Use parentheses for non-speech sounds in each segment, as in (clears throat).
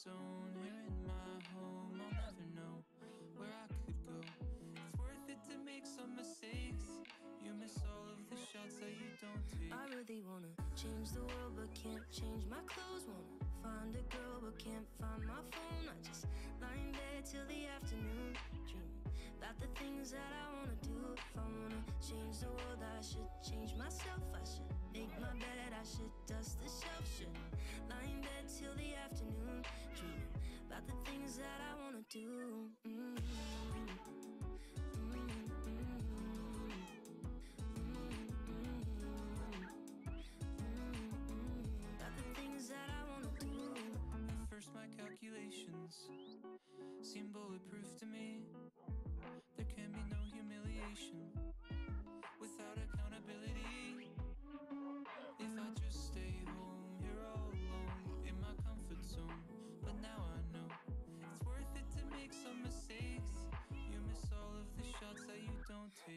zone here in my home. I'll never know where I could go. It's worth it to make some mistakes. You miss all of the shots that you don't take. I really wanna change the world, but can't change my clothes. Wanna find a girl, but can't find my phone. I just lie in bed till the afternoon, dreaming about the things that I wanna do. If I wanna change the world, I should change myself. I should make my bed, I should dust the shelf. Should lie in bed till the afternoon, about the things that I wanna do. Mm. About the things that I wanna do. At first, my calculations seem bulletproof to me.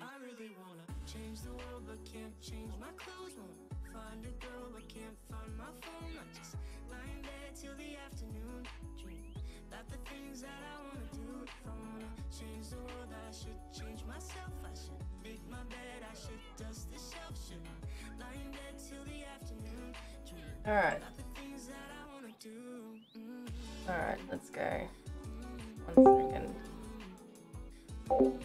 I really wanna change the world, but can't change my clothes. Wanna find a girl, but can't find my phone. I just lie in bed till the afternoon, dreaming about the things that I wanna do. If I wanna change the world, I should change myself. I should make my bed, I should dust the shelf. Should lie in bed till the afternoon, dreaming Alright, about the things that I wanna do. Mm. alright, let's go. One second.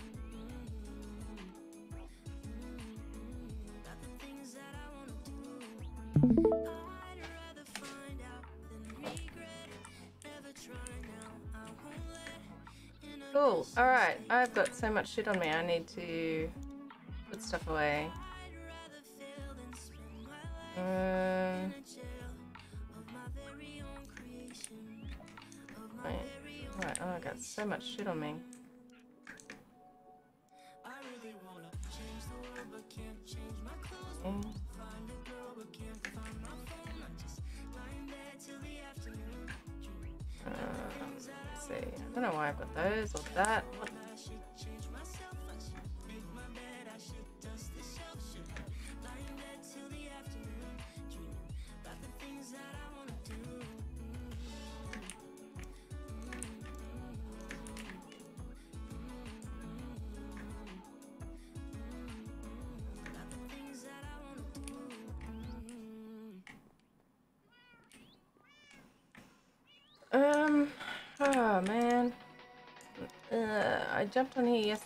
Cool. Alright, I've got so much shit on me. I need to put stuff away. Uh, My right. Right, oh, I got so much shit on me. I don't know why I've got those or that. What? Oh man. Uh, I jumped on here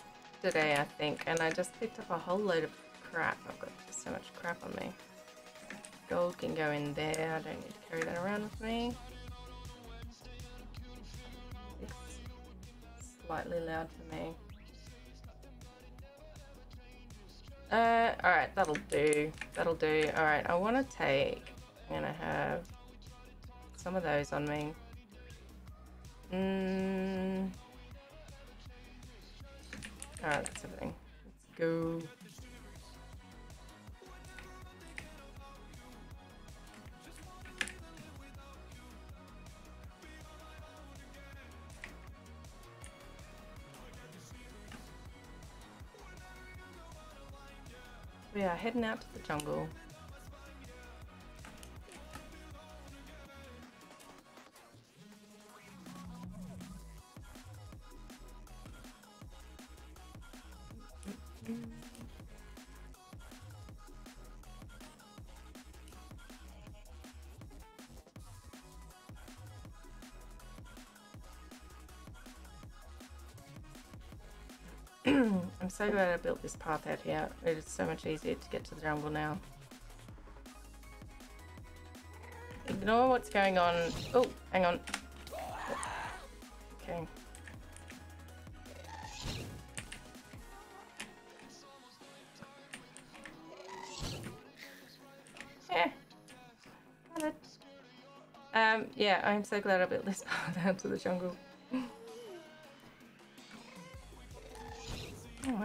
yesterday, I think, and I just picked up a whole load of crap. I've got so much crap on me. Gold can go in there. I don't need to carry that around with me. It's slightly loud for me. Uh, alright, that'll do. That'll do. Alright, I want to take. I'm gonna have some of those on me. Mm. Alright, that's everything. Let's go. We are heading out to the jungle. So glad I built this path out here. It is so much easier to get to the jungle now. Ignore what's going on. Oh, hang on. Okay. Yeah. Um, yeah, I'm so glad I built this (laughs) path out to the jungle.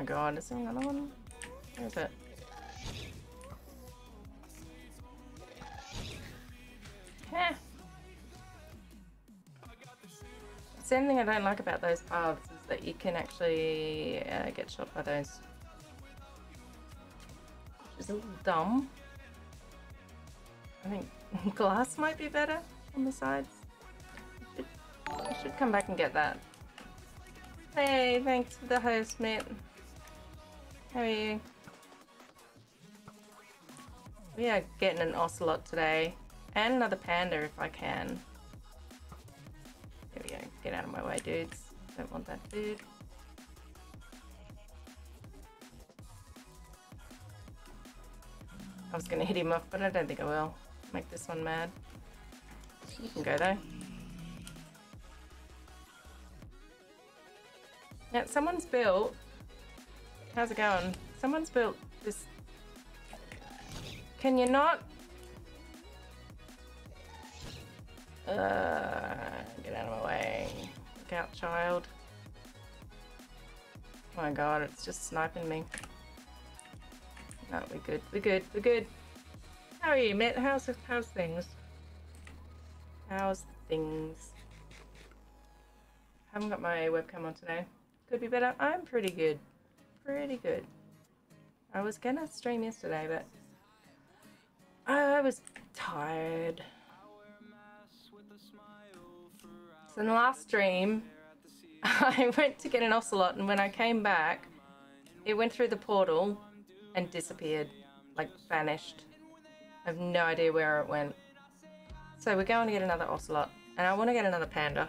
God, is there another one? Where is it? The only thing I don't like about those paths is that you can actually uh, get shot by those. Which is a little dumb. I think (laughs) glass might be better on the sides. Should I should come back and get that. Hey, thanks for the host, mate. How are you? We are getting an ocelot today. And another panda if I can. There we go. Get out of my way, dudes. Don't want that food. I was gonna hit him off, but I don't think I will. Make this one mad. You can go though. Now, someone's built. How's it going? Someone's built this. Can you not? Uh, get out of my way. Look out, child. Oh my god, it's just sniping me. No, we're good. We're good. We're good. How are you, Mitt? How's how's things? How's things? Haven't got my webcam on today. Could be better. I'm pretty good. Pretty good. I was gonna stream yesterday, but I was tired. So in the last stream, (laughs) I went to get an ocelot, and when I came back, it went through the portal and disappeared, like vanished. I have no idea where it went. So we're going to get another ocelot, and I want to get another panda.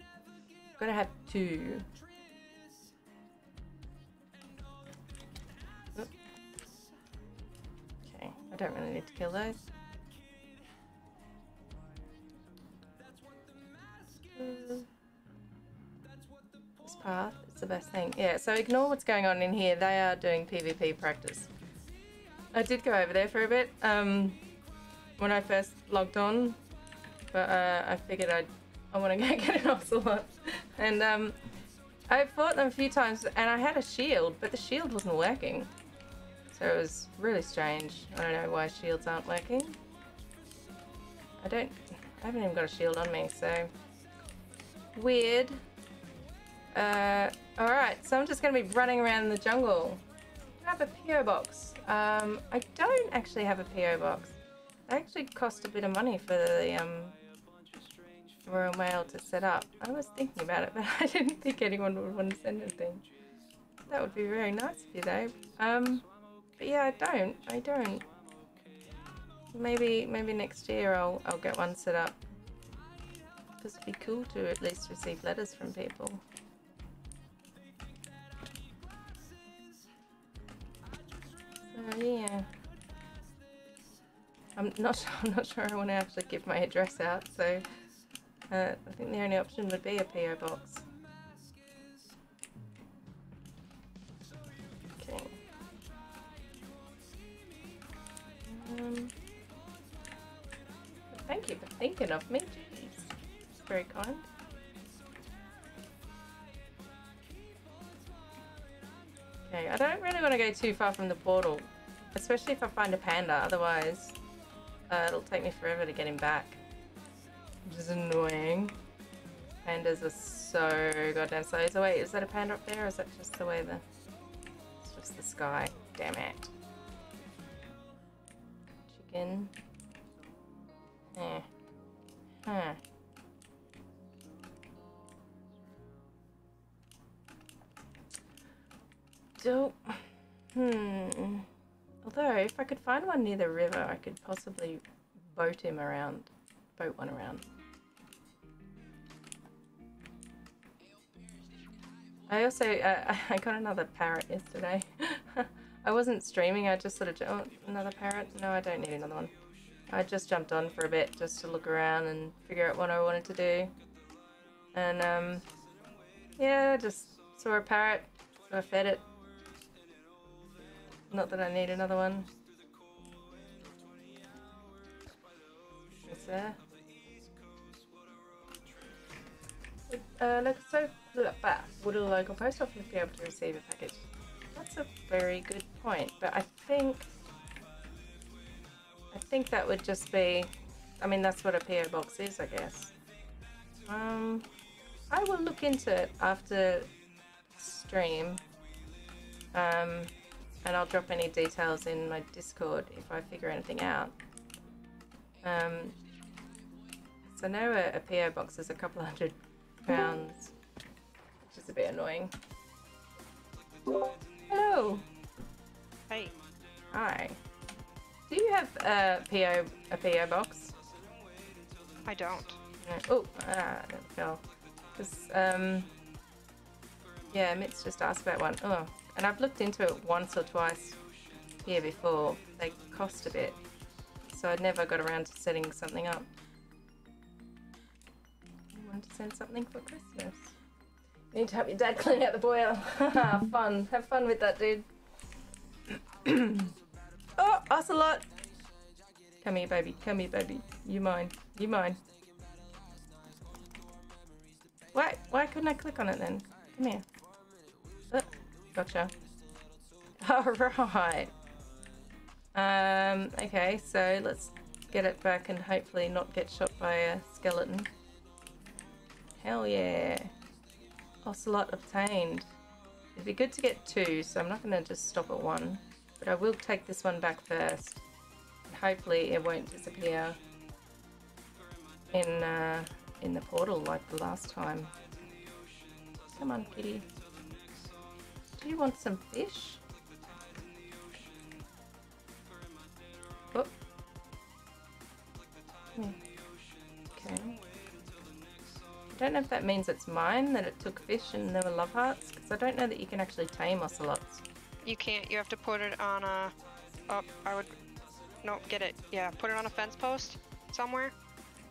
I'm gonna have two. I don't really need to kill those. This path is the best thing. Yeah, so ignore what's going on in here. They are doing PvP practice. I did go over there for a bit um, when I first logged on, but uh, I figured I'd, I want to go get an ocelot. And um, I fought them a few times and I had a shield, but the shield wasn't working. So it was really strange. I don't know why shields aren't working. I don't, I haven't even got a shield on me, so weird. Uh, alright, so I'm just going to be running around the jungle. I have a PO box. Um, I don't actually have a PO box. They actually cost a bit of money for the um, Royal Mail to set up. I was thinking about it, (laughs) but I didn't think anyone would want to send anything. That would be very nice of you, though. Um, but yeah, I don't. I don't. Maybe, maybe next year I'll I'll get one set up. This would be cool to at least receive letters from people. So yeah. I'm not (laughs) sure, I'm not sure I want to actually give my address out, so uh, I think the only option would be a PO box. Um, thank you for thinking of me. Jeez. Very kind. Okay, I don't really want to go too far from the portal, especially if I find a panda, otherwise uh, it'll take me forever to get him back. Which is annoying. Pandas are so goddamn slow. So wait, is that a panda up there or is that just the way the... It's just the sky. Damn it. Chicken. Eh. Huh. Dope. Hmm. Although, if I could find one near the river, I could possibly boat him around. Boat one around. I also, uh, (laughs) I got another parrot yesterday. (laughs) I wasn't streaming, I just sort of, oh, another parrot? No, I don't need another one. I just jumped on for a bit just to look around and figure out what I wanted to do. And, um, yeah, just saw a parrot, so I fed it. Not that I need another one. Is there? Uh, look, so would a local post office be able to receive a package? That's a very good point, but I think I think that would just be I mean that's what a PO box is, I guess. Um I will look into it after stream. Um and I'll drop any details in my Discord if I figure anything out. Um, so I know a, a PO box is a couple hundred pounds, which is a bit annoying. Hello. Hey, Hi. Do you have a PO a PO box? I don't. No. Oh, ah, that fell. Because um, yeah, Mitch just asked about one. Oh, and I've looked into it once or twice here before. They cost a bit, so I never got around to setting something up. You want to send something for Christmas? Need to help your dad (laughs) clean out the boiler. (laughs) fun. Have fun with that, dude. (coughs) oh, Ocelot. Come here, baby. Come here, baby. You mine. You mine. Why? Why couldn't I click on it then? Come here. Oh, gotcha. (laughs) All right. Um. Okay. So let's get it back and hopefully not get shot by a skeleton. Hell yeah. Ocelot obtained. It'd be good to get two, so I'm not going to just stop at one. But I will take this one back first. And hopefully it won't disappear in uh, in the portal like the last time. Come on, kitty. Do you want some fish? Oh. Come here. Don't know if that means it's mine, that it took fish and there were love hearts, because I don't know that you can actually tame ocelots. You can't. You have to put it on a. Oh, I would. No, get it. Yeah, put it on a fence post somewhere.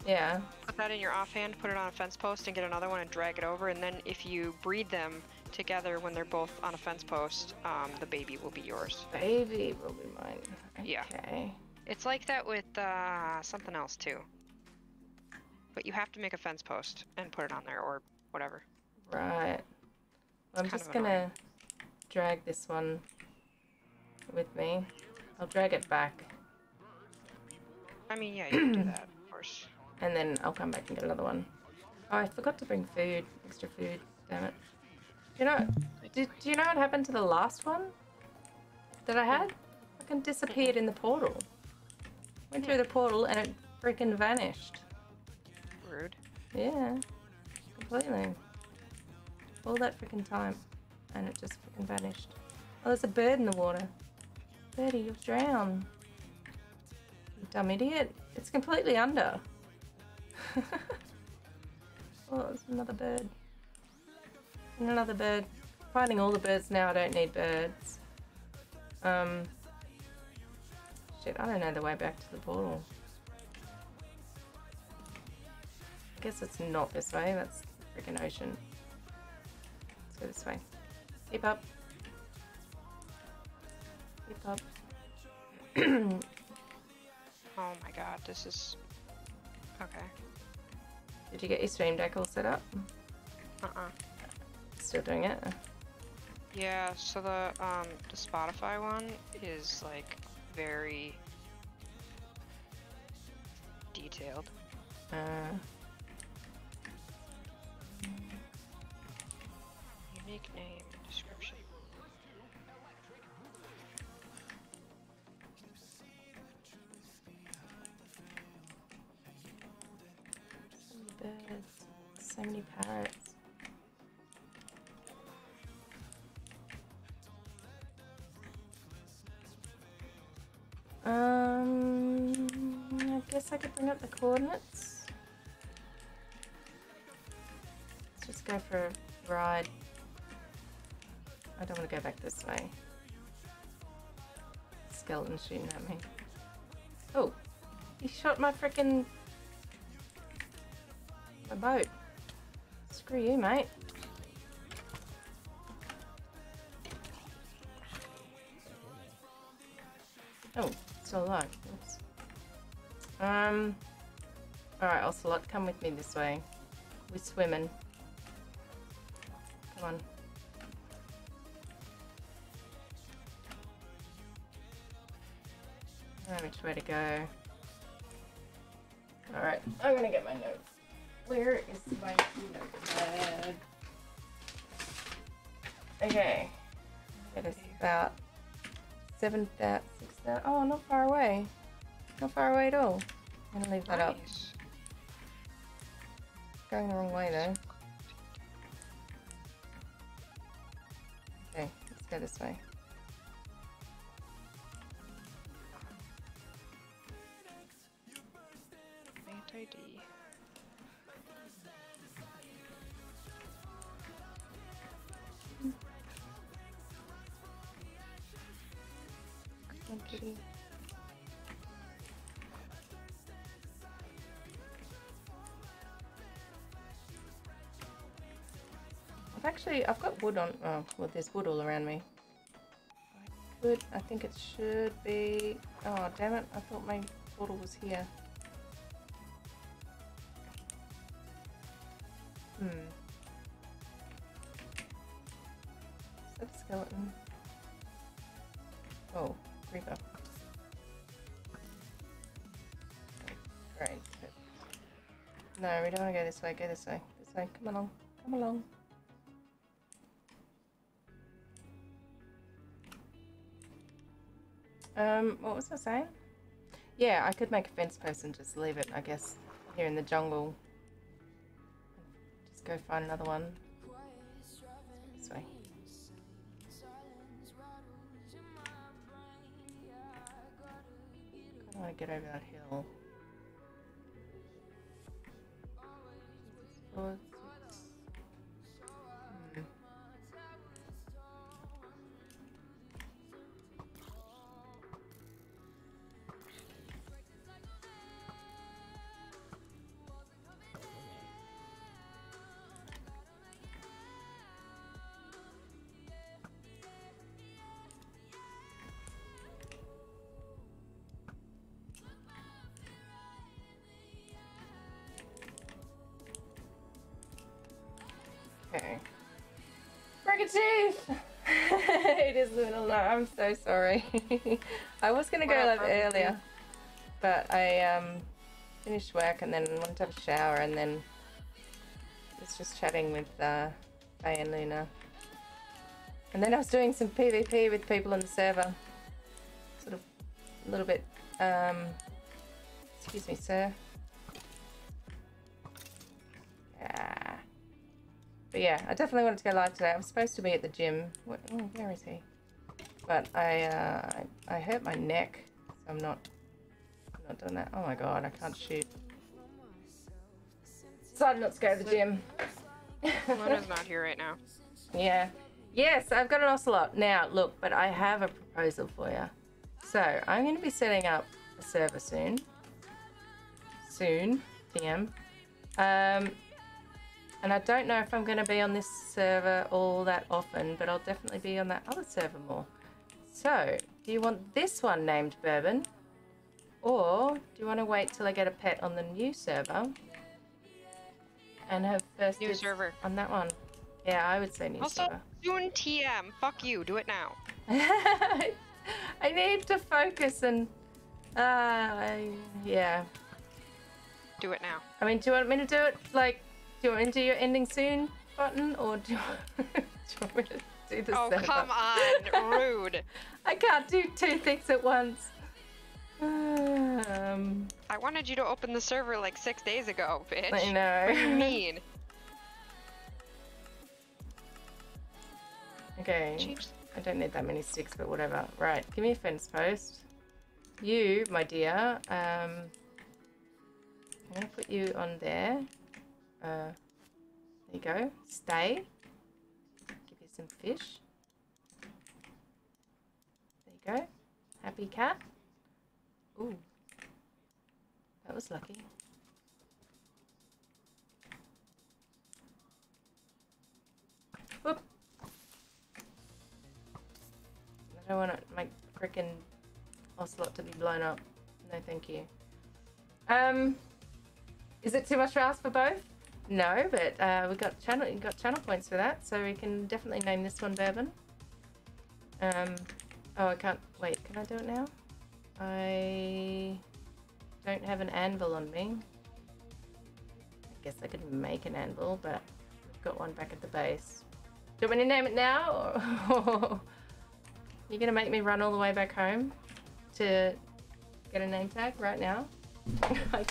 Yeah. Put that in your offhand. Put it on a fence post and get another one and drag it over. And then if you breed them together when they're both on a fence post, um, the baby will be yours. Baby will be mine. Yeah. Okay. It's like that with uh, something else too. But you have to make a fence post and put it on there or whatever. Right. I'm just gonna annoying. drag this one with me. I'll drag it back I mean, yeah, you can do that, of (clears throat) course. and then I'll come back and get another one. Oh, I forgot to bring food, extra food. Damn it. You know, did, do you know what happened to the last one that I had? Fucking disappeared in the portal. Went through the portal and it freaking vanished. Yeah, completely. All that freaking time, and it just freaking vanished. Oh, there's a bird in the water. Birdie, you'll drown. You dumb idiot. It's completely under. (laughs) oh, there's another bird. And another bird. Finding all the birds now, I don't need birds. Um. Shit, I don't know the way back to the portal. Guess it's not this way, that's freaking ocean. Let's go this way. Keep up. Keep up. (clears throat) Oh my god, this is. Okay. Did you get your stream deck all set up? Uh uh Still doing it? Yeah, so the um the Spotify one is like very detailed. Uh, Unique name and description. birds. So many parrots. Um, I guess I could bring up the coordinates. Let's just go for a ride. I don't want to go back this way. Skeleton shooting at me. Oh, he shot my frickin' my boat. Screw you, mate. Oh, still alive. Oops. Um. Alright, Ocelot, come with me this way. We're swimming. way where to go. Alright, I'm gonna get my notes. Where is my notepad? Okay. It is about seven that six that oh not far away. Not far away at all. I'm gonna leave that nice. up. Going the wrong way though. Okay, let's go this way. Actually, I've got wood on, oh, well there's wood all around me. I could, I think it should be, oh damn it, I thought my portal was here. Hmm. Skeleton? Oh, creeper. Great. No, we don't want to go this way. Go this way. This way. Come along. Come along. What was I saying? Yeah, I could make a fence post and just leave it, I guess, here in the jungle. Just go find another one. I want to get over that hill. Tooth! (laughs) it is middle. I'm so sorry. (laughs) I was gonna go What live earlier, but I um finished work and then wanted to have a shower and then was just chatting with uh, Faye and Luna. And then I was doing some PvP with people on the server. Sort of a little bit, um, excuse me, sir. But yeah, I definitely wanted to go live today. I was supposed to be at the gym. What, oh, where is he? But I, uh, I, I hurt my neck, so I'm not, I'm not doing that. Oh my god, I can't shoot. Decided not to go to the gym. Luna's not here right now. (laughs) Yeah. Yes, I've got an ocelot. Now, look, but I have a proposal for you. So, I'm going to be setting up a server soon. Soon, DM. Um, and I don't know if I'm going to be on this server all that often, but I'll definitely be on that other server more. So, do you want this one named Bourbon? Or do you want to wait till I get a pet on the new server? And have first New server. on that one? Yeah, I would say new Also, server. soon TM. Fuck you. Do it now. (laughs) I need to focus and uh I, yeah. Do it now. I mean, do you want me to do it like do you want me to do your ending soon button or do you, (laughs) do you want me to do the Oh, server? come on. Rude. (laughs) I can't do two things at once. Um, I wanted you to open the server like six days ago, bitch. I know. What do you mean? (laughs) okay. Change. I don't need that many sticks, but whatever. Right, give me a fence post. You, my dear, um, I'm gonna put you on there. Uh, there you go. Stay. Give you some fish. There you go. Happy cat. Ooh, that was lucky. Whoop. I don't want make freaking ocelot to be blown up. No, thank you. Um, is it too much to ask for both? No, but uh, we got channel we got channel points for that, so we can definitely name this one Bourbon. Um, oh, I can't wait. Can I do it now? I don't have an anvil on me. I guess I could make an anvil, but I've got one back at the base. Do you want me to name it now, (laughs) you're gonna make me run all the way back home to get a name tag right now? (laughs) I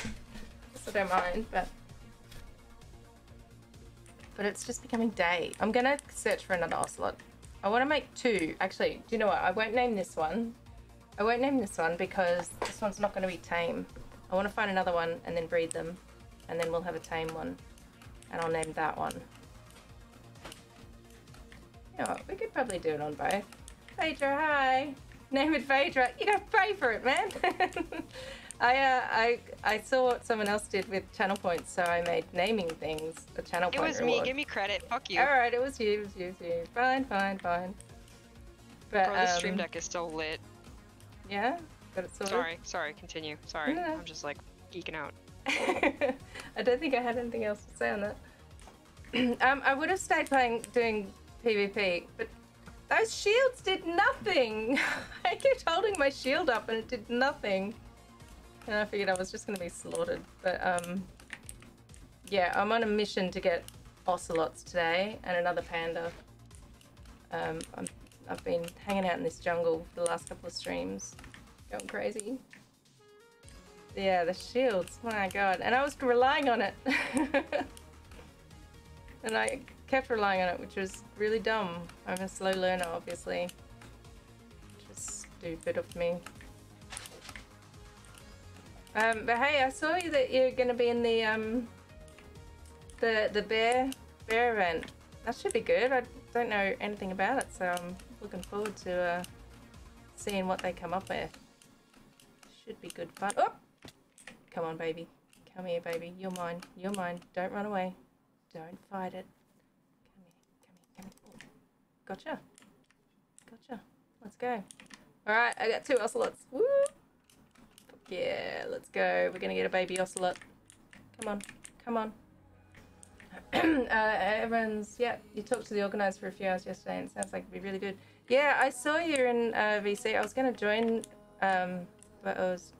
don't mind, but but it's just becoming day. I'm gonna search for another ocelot I want to make two. Actually, do you know what? I won't name this one. I won't name this one because this one's not going to be tame. I want to find another one and then breed them. And then we'll have a tame one. And I'll name that one. You know what? We could probably do it on both. Phaedra, hi! Name it Phaedra. You gotta pay for it, man! (laughs) I, uh, I I saw what someone else did with channel points, so I made naming things a channel It point It was reward. me. Give me credit. Fuck you. All right, it was you, it was you, it was you. Fine, fine, fine. But Bro, this stream um, deck is so lit. yeah, got it sorted. Sorry, sorry. Continue. Sorry. No. I'm just like geeking out. (laughs) I don't think I had anything else to say on that. (clears throat) um, I would have stayed playing, doing PvP, but those shields did nothing. (laughs) I kept holding my shield up and it did nothing. And I figured I was just going to be slaughtered. But um, yeah, I'm on a mission to get ocelots today and another panda. Um, I'm, I've been hanging out in this jungle for the last couple of streams, going crazy. Yeah, the shields. My god. And I was relying on it. (laughs) and I kept relying on it, which was really dumb. I'm a slow learner, obviously. Is stupid of me. Um, but hey, I saw you that you're gonna be in the um the the bear bear event. That should be good. I don't know anything about it, so I'm looking forward to uh, seeing what they come up with. Should be good fun. Oh! Come on, baby. Come here, baby. You're mine. You're mine. Don't run away. Don't fight it. Come here. Come here. Come here. Gotcha. Gotcha. Let's go. Alright, I got two ocelots. Woo! Yeah, let's go. We're gonna get a baby ocelot. Come on. Come on. (clears throat) uh, everyone's, yeah, you talked to the organizer for a few hours yesterday and it sounds like it'd be really good. Yeah, I saw you in uh, VC. I was to join, um, but I was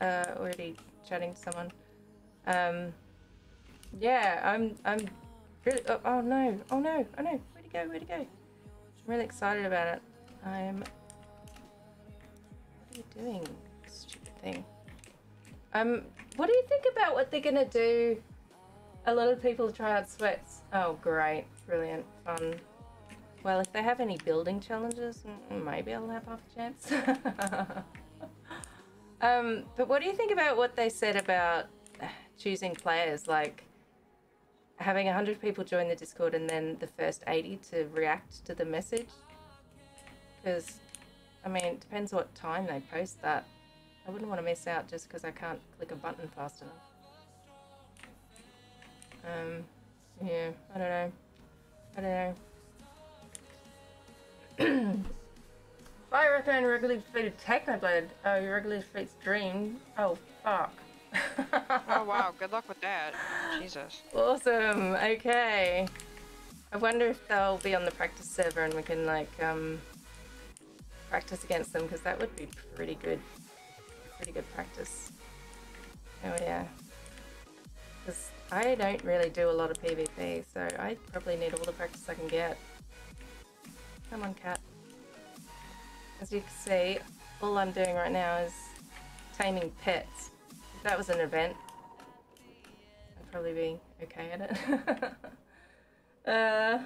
uh, already chatting to someone. Um, yeah, I'm, I'm really, oh, oh no, oh no, oh no, where'd he go, where'd he go? I'm really excited about it. I'm, what are you doing, thing? Um, what do you think about what they're gonna do? A lot of people try out sweats. Oh, great, brilliant, fun. Well, if they have any building challenges, maybe I'll have half a chance. (laughs) um, but what do you think about what they said about choosing players? Like having 100 people join the Discord and then the first 80 to react to the message? Because, I mean, it depends what time they post that. I wouldn't want to miss out just because I can't click a button fast enough. Um, yeah, I don't know. I don't know. (coughs) I recommend regularly defeated Technoblade. Oh, you regularly defeats Dream. Oh, fuck. Oh wow. (laughs) Good luck with that. Jesus. Awesome. Okay. I wonder if they'll be on the practice server and we can like um practice against them because that would be pretty good. Pretty good practice. Oh yeah. Because I don't really do a lot of PvP, so I probably need all the practice I can get. Come on, cat. As you can see, all I'm doing right now is taming pets. If that was an event, I'd probably be okay at it. (laughs) uh,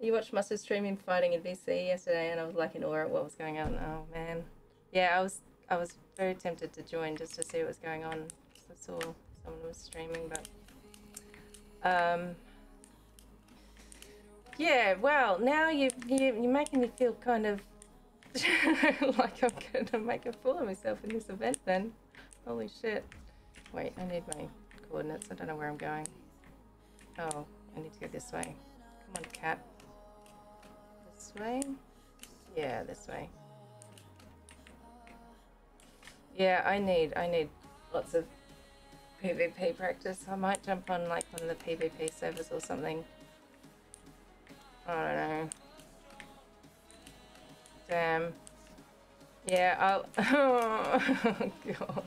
you watched Mustard streaming fighting in VC yesterday, and I was like in awe at what was going on. Oh man, yeah, I was I was very tempted to join just to see what was going on. I saw someone was streaming, but um, yeah. Well, now you you you're making me feel kind of (laughs) like I'm gonna make a fool of myself in this event. Then, holy shit! Wait, I need my coordinates. I don't know where I'm going. Oh, I need to go this way. Come on, cat. This way? Yeah, this way. Yeah, I need I need lots of PvP practice. I might jump on like one of the PvP servers or something. I don't know. Damn. Yeah, I'll. (laughs) Oh, God.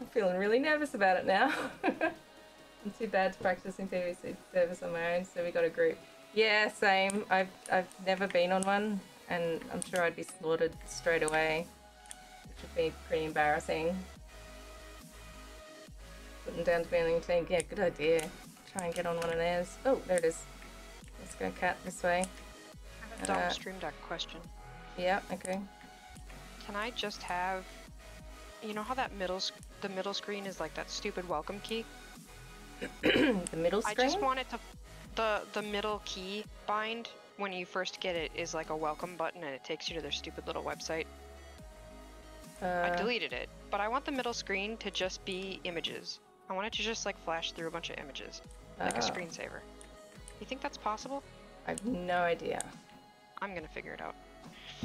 I'm feeling really nervous about it now. (laughs) I'm too bad to practice in PvP service on my own, so we got a group. Yeah, same. I've I've never been on one, and I'm sure I'd be slaughtered straight away, which would be pretty embarrassing. Putting down to being on the. Yeah, good idea. Try and get on one of theirs. Oh, there it is. Let's go cat this way. Dumb Uh, Stream Deck question. Yeah, okay. Can I just have, you know how that middle, the middle screen is like that stupid welcome key? (clears throat) the middle I just want it to, the the middle key bind when you first get it is like a welcome button and it takes you to their stupid little website. I Uh, deleted it, but I want the middle screen to just be images. I want it to just like flash through a bunch of images, like a oh, screensaver. You think that's possible? I have no idea. I'm gonna figure it out.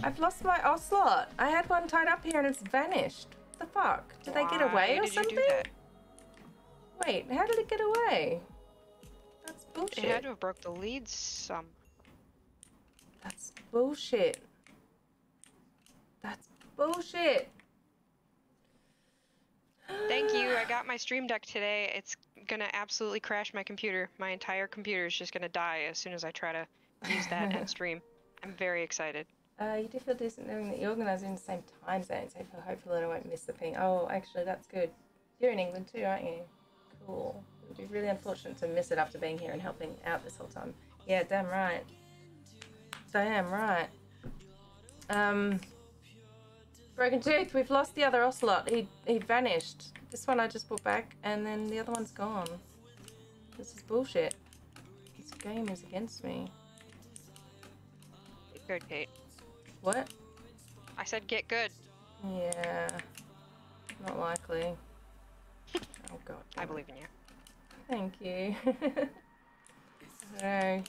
I've lost my ocelot. I had one tied up here and it's vanished. What the fuck? Did they get away or something? You do that? Wait, how did it get away? That's bullshit. It had to have broke the leads some. That's bullshit. That's bullshit. Thank you. I got my Stream Deck today. It's gonna absolutely crash my computer. My entire computer is just gonna die as soon as I try to use that and (laughs) stream. I'm very excited. Uh, you do feel decent knowing that you're organised in the same time zone, so I feel hopeful that I won't miss the ping. Oh, actually, that's good. You're in England too, aren't you? Cool. It would be really unfortunate to miss it after being here and helping out this whole time. Yeah, damn right. Damn right. Um, Broken Tooth, we've lost the other Ocelot. He, he vanished. This one I just brought back, and then the other one's gone. This is bullshit. This game is against me. Get good, Kate. What? I said get good. Yeah, not likely. (laughs) Oh god. I believe in you. Thank you. (laughs)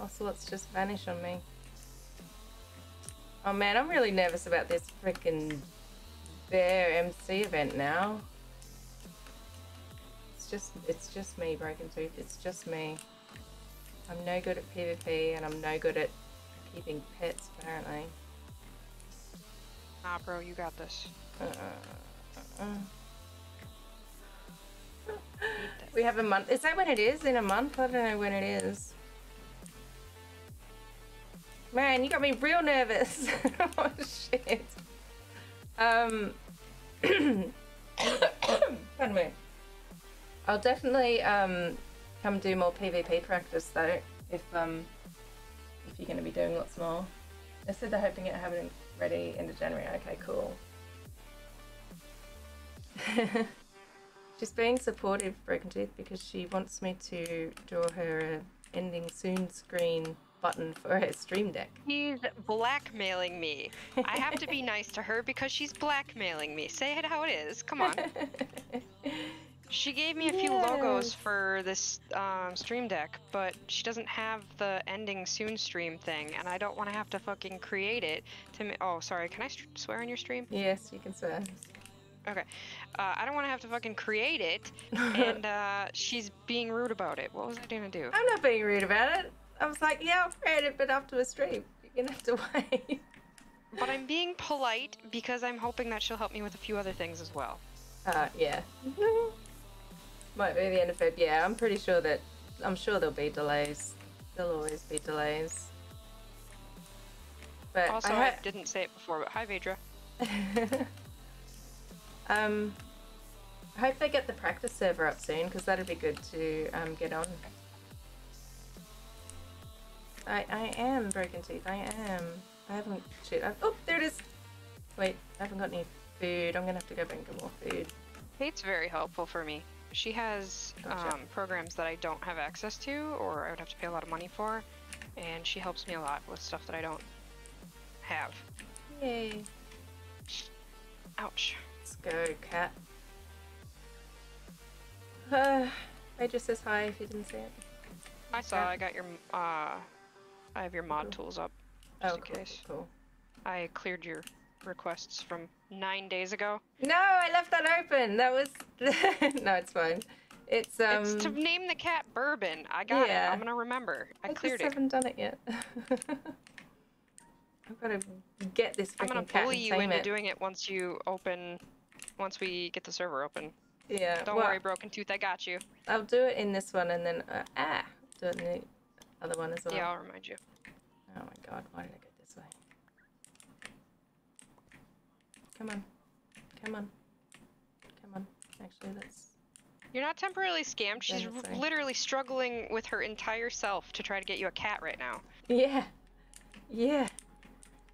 Also, let's just vanish on me. Oh man, I'm really nervous about this freaking bear MC event now. It's just, it's just me, Broken Tooth. It's just me. I'm no good at PvP, and I'm no good at keeping pets, apparently. Nah, bro, you got this. Uh, uh, (laughs) we have a month. Is that when it is? In a month? I don't know when it is. Man, you got me real nervous. (laughs) oh shit. Um. (coughs) pardon me. I'll definitely um come do more PvP practice though. If um if you're going to be doing lots more. They said they're hoping it having ready into January. Okay, cool. (laughs) She's being supportive, Broken Tooth, because she wants me to draw her ending soon screen button for her stream deck. She's blackmailing me. I have to be (laughs) nice to her because she's blackmailing me. Say it how it is. Come on. (laughs) She gave me a few logos for this um, stream deck, but she doesn't have the ending soon stream thing, and I don't want to have to fucking create it to. Ma- oh, sorry. Can I swear on your stream? yes, you can swear. Okay. Uh, I don't want to have to fucking create it, (laughs) and uh, she's being rude about it. What was I gonna do? I'm not being rude about it. I was like, yeah, I'll create it, but after a stream. You're gonna have to (laughs) wait. But I'm being polite because I'm hoping that she'll help me with a few other things as well. Uh, yeah. (laughs) Might be the end of Feb. Yeah, I'm pretty sure that. I'm sure there'll be delays. There'll always be delays. But Also, I I, didn't say it before, but hi, Vedra. (laughs) um, I hope they get the practice server up soon because that'd be good to um, get on. I I am broken teeth. I am. I haven't. Shit. I've, oh, there it is. Wait, I haven't got any food. I'm gonna have to go back and get more food. Kate's very helpful for me. She has Gotcha. um, programs that I don't have access to, or I would have to pay a lot of money for, and she helps me a lot with stuff that I don't have. Yay. Ouch. Let's go, cat. Uh, Ray just says hi if you didn't see it. I saw. I got your. Uh, I have your mod tools up. Oh, Just in cool, case. cool. I cleared your requests from nine days ago. No, I left that open. That was (laughs) no, it's fine. It's um. it's to name the cat Bourbon. I got yeah. it. I'm gonna remember. I, I cleared just it. haven't done it yet. (laughs) I've got to get this I'm gonna bully and you into it. doing it once you open. Once we get the server open. Yeah. Don't well, worry, Broken Tooth. I got you. I'll do it in this one and then uh, ah, do it in the other one as well. Yeah, I'll remind you. Oh my god, why did I go this way? Come on, come on, come on. Actually, let's. You're not temporarily scammed. She's that's literally struggling with her entire self to try to get you a cat right now. Yeah. Yeah.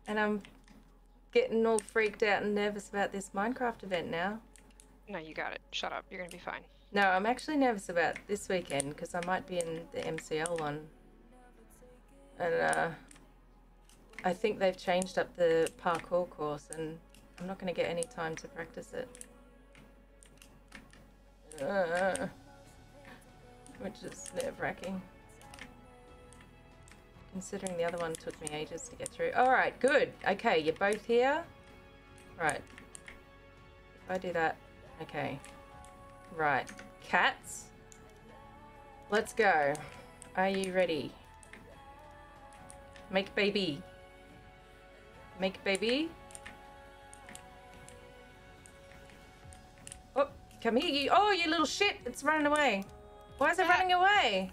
And I'm getting all freaked out and nervous about this Minecraft event now. No, you got it. Shut up. You're gonna be fine. No, I'm actually nervous about this weekend because I might be in the MCL one. And uh, I think they've changed up the parkour course and I'm not going to get any time to practice it. Uh, which is nerve wracking. Considering the other one took me ages to get through. Alright, good. Okay, you're both here. Right. If I do that. Okay. Right. Cats. Let's go. Are you ready? Make baby. Make baby. Oh, come here, you. Oh, you little shit. It's running away. Why is it running away?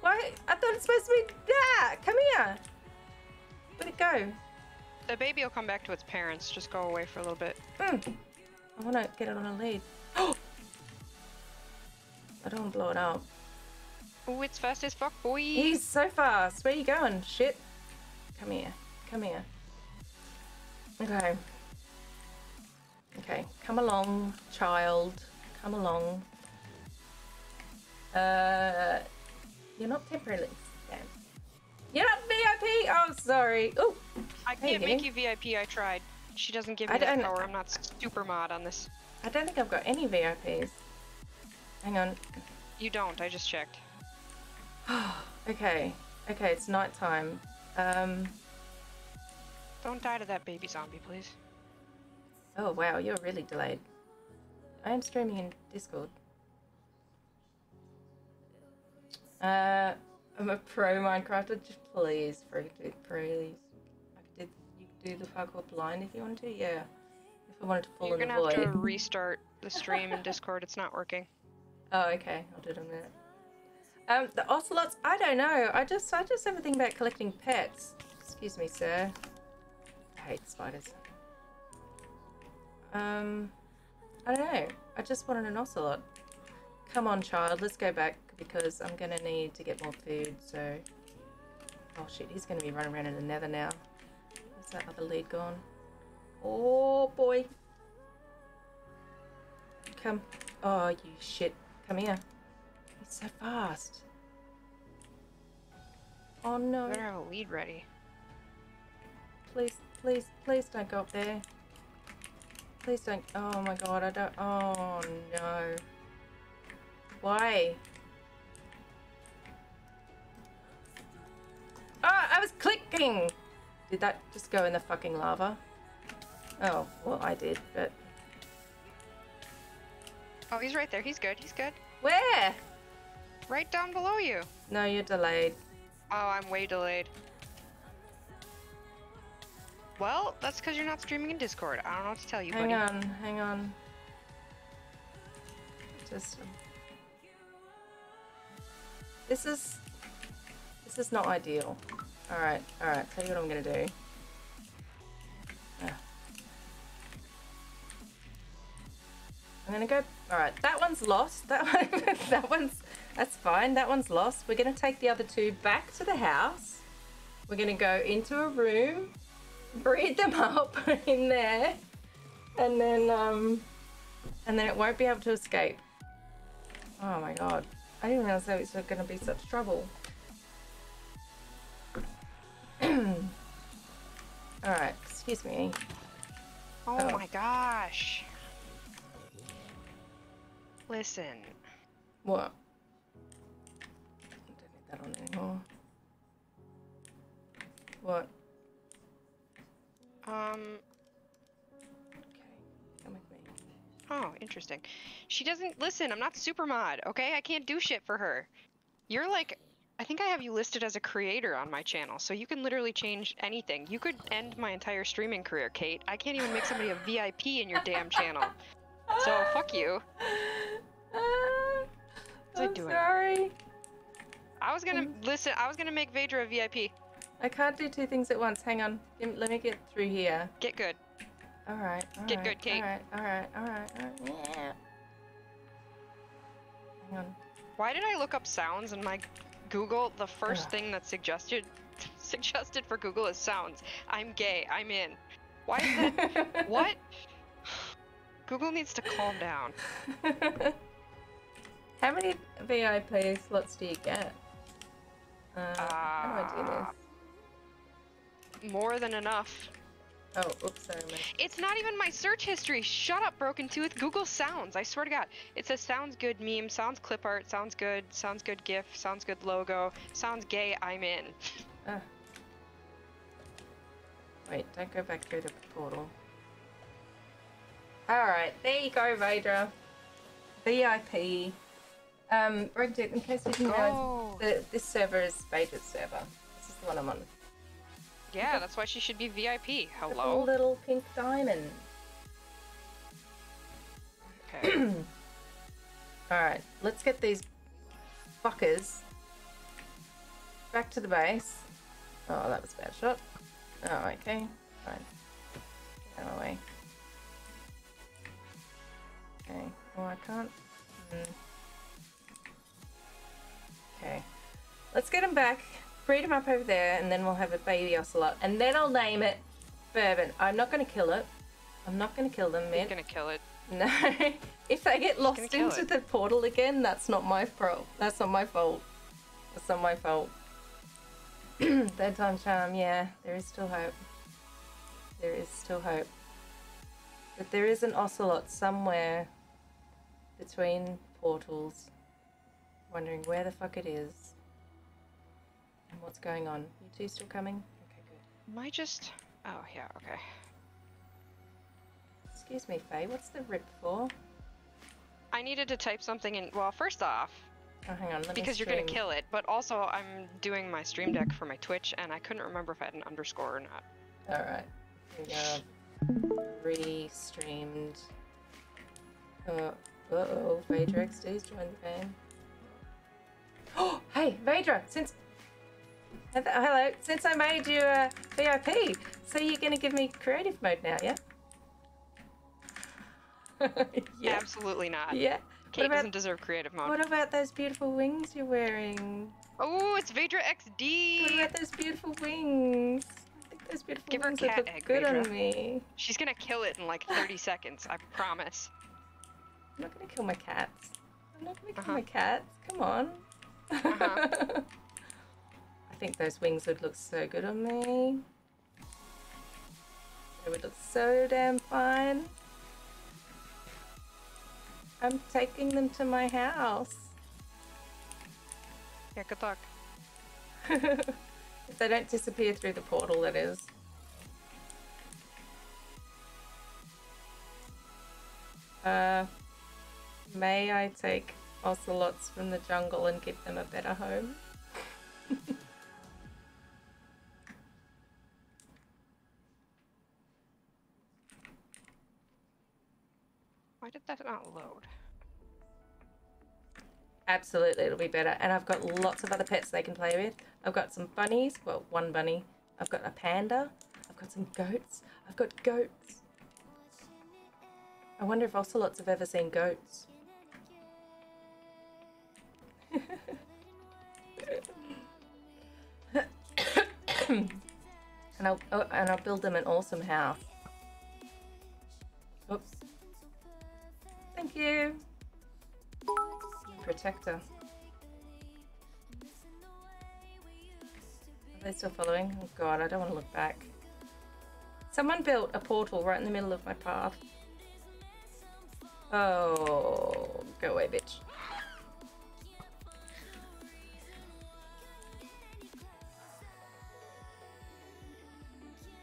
Why? I thought it's supposed to be that. Come here. Where'd it go? The baby will come back to its parents. Just go away for a little bit. Mm. I want to get it on a lead. Oh! I don't want to blow it up. Oh, it's fast as fuck, boy. He's so fast. Where are you going? Shit. Come here. Come here. Okay. Okay. Come along, child. Come along. Uh, you're not temporarily scanned. You're not VIP. Oh, sorry. Oh, I can't make you VIP. I tried. She doesn't give I me that don't- power. I'm not super mod on this. I don't think I've got any VIPs. Hang on. You don't. I just checked. (sighs) Okay. Okay, it's nighttime. Um. Don't die to that baby zombie, please. Oh wow, you're really delayed. I am streaming in Discord. Uh, I'm a pro Minecrafter. Just please, please, please. I could do, you could do the parkour blind if you want to. Yeah. If I wanted to fall You're in the gonna have to (laughs) restart the stream in Discord. It's not working. Oh, okay. I'll do it in a minute. Um, the ocelots. I don't know. I just, I just have a thing about collecting pets. Excuse me, sir. I hate spiders. Um, I don't know. I just wanted an ocelot. Come on, child. Let's go back because I'm gonna need to get more food. So, oh shit, he's gonna be running around in the nether now. Where's that other lead gone? Oh boy. Come. Oh, you shit. Come here. So fast. Oh no. Better have a lead ready. Please, please, please don't go up there. Please don't. Oh my god, I don't. Oh no. Why? Oh, I was clicking! Did that just go in the fucking lava? Oh, well, I did, but. Oh, he's right there. He's good. He's good. Where? Right down below you. No, you're delayed. Oh, I'm way delayed. Well, that's because you're not streaming in Discord. I don't know what to tell you, Hang buddy. on, hang on. Just. This is. This is not ideal. Alright, alright, tell you what I'm gonna do. Ah. I'm gonna go. Alright, that one's lost. (laughs) That one, that one's. That's fine. That one's lost. We're gonna take the other two back to the house. We're gonna go into a room, breed them (laughs) up in there, and then um, and then it won't be able to escape. Oh my god! I didn't realize that it was gonna be such trouble. (clears throat) All right, excuse me. Oh, Oh. my gosh. Listen. What? I don't need that on anymore. What? Um. Okay, come with me. Oh, interesting. She doesn't listen. I'm not super mod. Okay, I can't do shit for her. You're like, I think I have you listed as a creator on my channel, so you can literally change anything. You could end my entire streaming career, Kate. I can't even make somebody a VIP in your damn channel. So fuck you. (laughs) I I'm doing? sorry. I was gonna listen. I was gonna make Vadra a VIP. I can't do two things at once. Hang on. Let me get through here. Get good. All right. All Get right, good, Kate. All right. All right. All right. All right. Yeah. Hang on. Why did I look up sounds in my Google? The first Ugh. thing that suggested (laughs) suggested for Google is sounds. I'm gay. I'm in. Why is that? (laughs) what? Google needs to calm down. (laughs) How many VIP slots do you get? Uh, how do I do this? More than enough. Oh, oops, sorry. It's not even my search history. Shut up, Broken Tooth. Google Sounds. I swear to God. It says sounds good meme, sounds clip art, sounds good, sounds good GIF, sounds good logo, sounds gay. I'm in. Ah. Wait, don't go back through the portal. Alright, there you go, Vadra. VIP. Um, in case you didn't know, the, this server is Vadra's server. This is the one I'm on. Yeah, that's why she should be VIP. Hello. little pink diamond. Okay. (clears throat) Alright, let's get these fuckers back to the base. Oh, that was a bad shot. Oh, okay. Fine. Get out of the way. Okay. Oh, I can't. Hmm. Okay. Let's get him back. Breed him up over there, and then we'll have a baby ocelot. And then I'll name it Bourbon. I'm not going to kill it. I'm not going to kill them, He's mid. gonna kill it. (laughs) No, if they get lost into it. the portal again, that's not my fault. That's not my fault. That's not my fault. (clears throat) Third time charm, yeah, there is still hope. There is still hope. But there is an ocelot somewhere between portals. Wondering where the fuck it is. And what's going on. You two still coming? Okay, good. Am I just? Oh yeah. Okay. Excuse me, Faye, what's the rip for? I needed to type something in. Well, first off, Oh, hang on, let me because you're gonna kill it, but also I'm doing my stream deck for my Twitch, and I couldn't remember if I had an underscore or not. Alright. We go. Re-streamed. Uh oh, Vadra XD's joined the band. Oh, hey, Vadra, since. Hello, since I made you a VIP, so you're gonna give me creative mode now, yeah? (laughs) yeah. Absolutely not. Yeah. Kate about- doesn't deserve creative mode. What about those beautiful wings you're wearing? Oh, it's Vedra What XD. about those beautiful wings? Those beautiful Give her wings cat egg, good on Vedra. me. She's gonna kill it in like (sighs) 30 seconds. I promise. I'm not gonna kill my cats. I'm not gonna kill Uh-huh. my cats. Come on. Uh-huh. (laughs) I think those wings would look so good on me. They would look so damn fine. I'm taking them to my house. Yeah, good luck. (laughs) if they don't disappear through the portal, that is. Uh, may I take ocelots from the jungle and give them a better home? Why did that not load? Absolutely, it'll be better. And I've got lots of other pets they can play with. I've got some bunnies. Well, one bunny. I've got a panda. I've got some goats. I've got goats. I wonder if ocelots have ever seen goats. (coughs) and I'll oh, and I'll build them an awesome house. Oops. Thank you. Protector. Are they still following? Oh god, I don't want to look back. Someone built a portal right in the middle of my path. Oh, go away, bitch.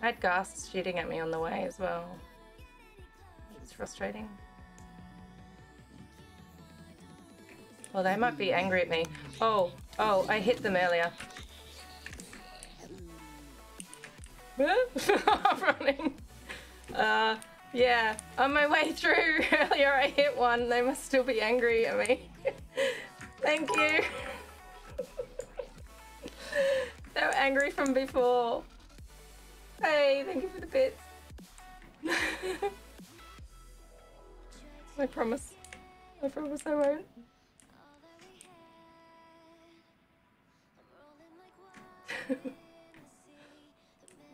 I had ghasts shooting at me on the way as well. It's frustrating. Well, they might be angry at me. Oh, oh, I hit them earlier. (laughs) Running. Uh, yeah, on my way through (laughs) earlier I hit one. They must still be angry at me. (laughs) Thank you. they were angry from before. Hey, thank you for the bits. (laughs) I promise. I promise I won't. (laughs)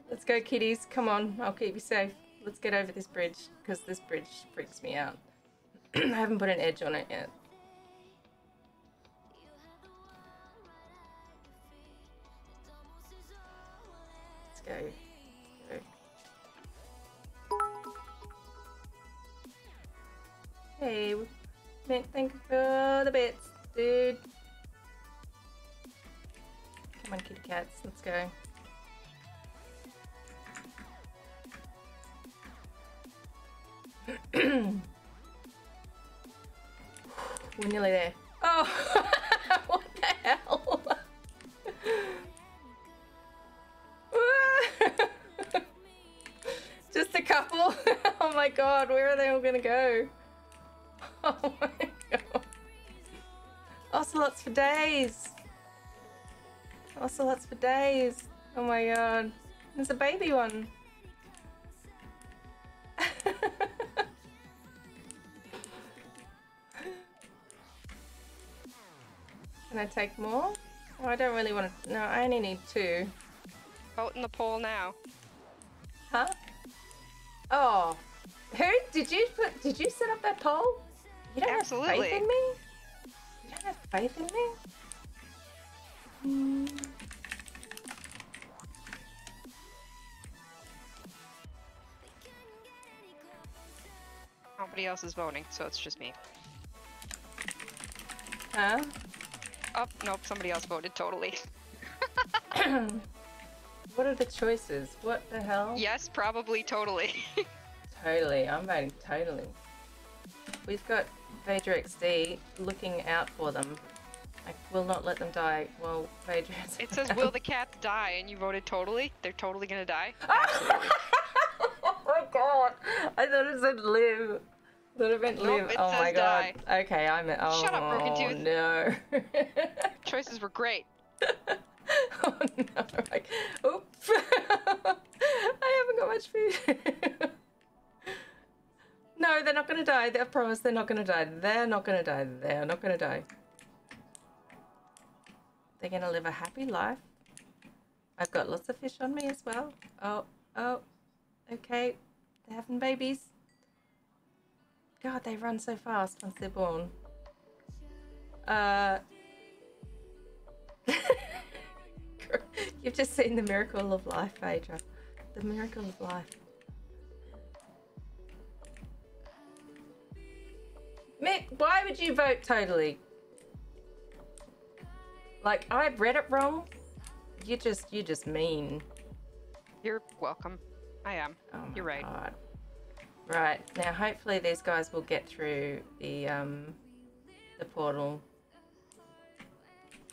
Let's go, kitties. Come on, I'll keep you safe. Let's get over this bridge because this bridge freaks me out. (clears throat) I haven't put an edge on it yet. Let's go. Hey, thank you for the bits, dude. Come on, kitty cats, let's go. (clears throat) We're nearly there. Oh, (laughs) what the hell? (laughs) Just a couple? (laughs) oh my god, where are they all gonna go? (laughs) Oh my god. Ocelots for days. Ocelots for days. Oh my god. There's a baby one. (laughs) Can I take more? Oh, I don't really want to. No, I only need two. Vote in the poll now. Huh? Oh, who did you put? Did you set up that poll? You don't have Absolutely. faith in me. You don't have faith in me. Hmm. Nobody else is voting, so it's just me. Huh? Oh, nope, somebody else voted totally. (laughs) (clears throat) What are the choices? What the hell? yes, probably totally. (laughs) Totally. I'm voting totally. We've got Vader XD looking out for them. I will not let them die. Well, Vader it (laughs) says, will the cats die? And you voted totally? They're totally gonna die? (laughs) oh my god! I thought it said live. I thought it meant Nope, live. it oh my says god. Okay, I'm. Oh, Shut up, Broken oh, Tooth. no. (laughs) Choices were great. oh no! Like, oops. I haven't got much food. No, they're not gonna die. I promise they're not gonna die. They're not gonna die. They're not gonna die. They're gonna live a happy life. I've got lots of fish on me as well. Oh, oh, okay. They're having babies. God, they run so fast once they're born. Uh. (laughs) You've just seen the miracle of life, Phaedra. The miracle of life. Mick, why would you vote totally? Like, I've read it wrong. You just, you just mean. You're welcome. I am. Oh You're right. God. Right now, hopefully these guys will get through the um, the portal.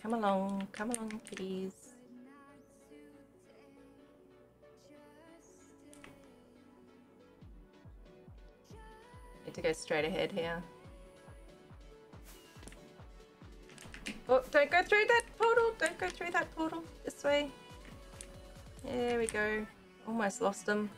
Come along, come along, kitties. Need to go straight ahead here. Oh, don't go through that portal! Don't go through that portal. This way. There we go. Almost lost them.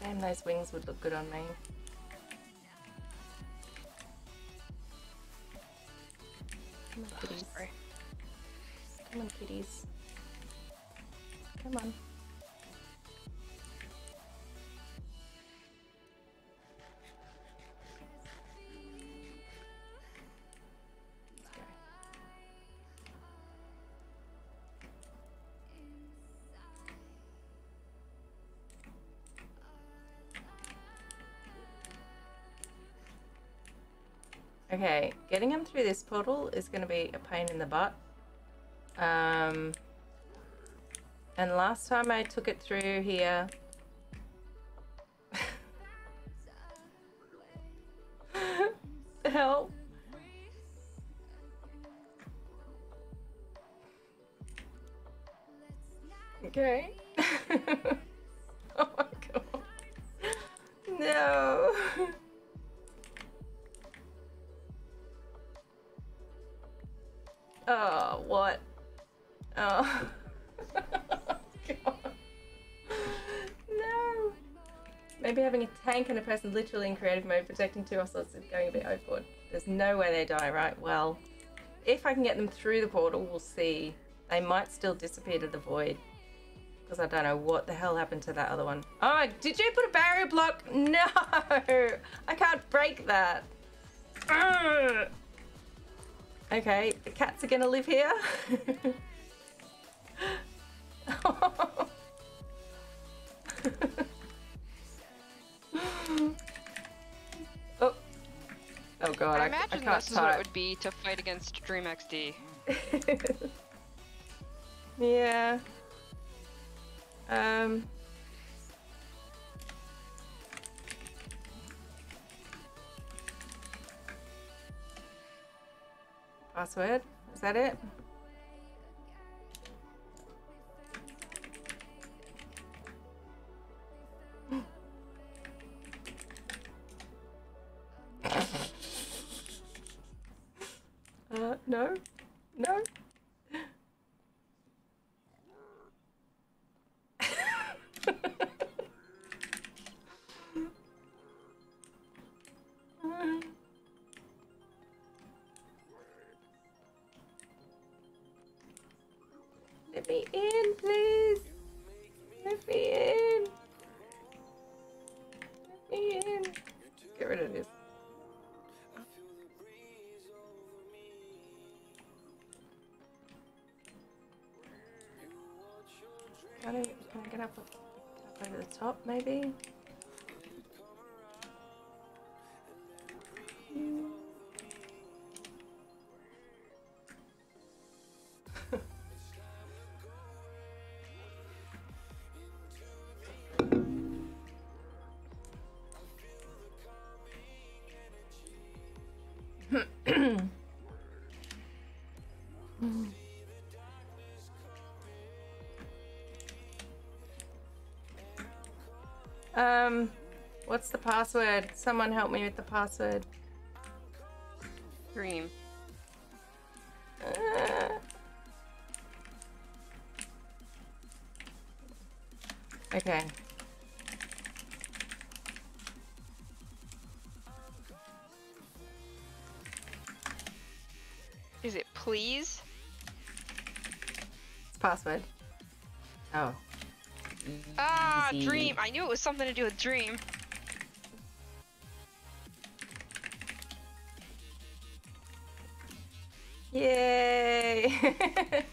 Damn, those wings would look good on me. Okay, getting him through this portal is going to be a pain in the butt. Um, and last time I took it through here... literally in creative mode protecting two ocelots is going a bit overboard. There's no way they die, right? Well, if I can get them through the portal, we'll see. They might still disappear to the void. Because I don't know what the hell happened to that other one. Oh, did you put a barrier block? (laughs) No! I can't break that. Okay, the cats are gonna live here. (laughs) god, I I, imagine I can't this is what it would be to fight against Dream XD. (laughs) yeah. Um. Password? Is that it? Me in, please. Let me in. Let me in. Get rid of this. Can I, get up, up over the top, maybe? Um, what's the password? Someone help me with the password. Dream. Uh, okay. Is it please? It's password. Oh. Ah, Easy. Dream. I knew it was something to do with Dream. Yay! (laughs)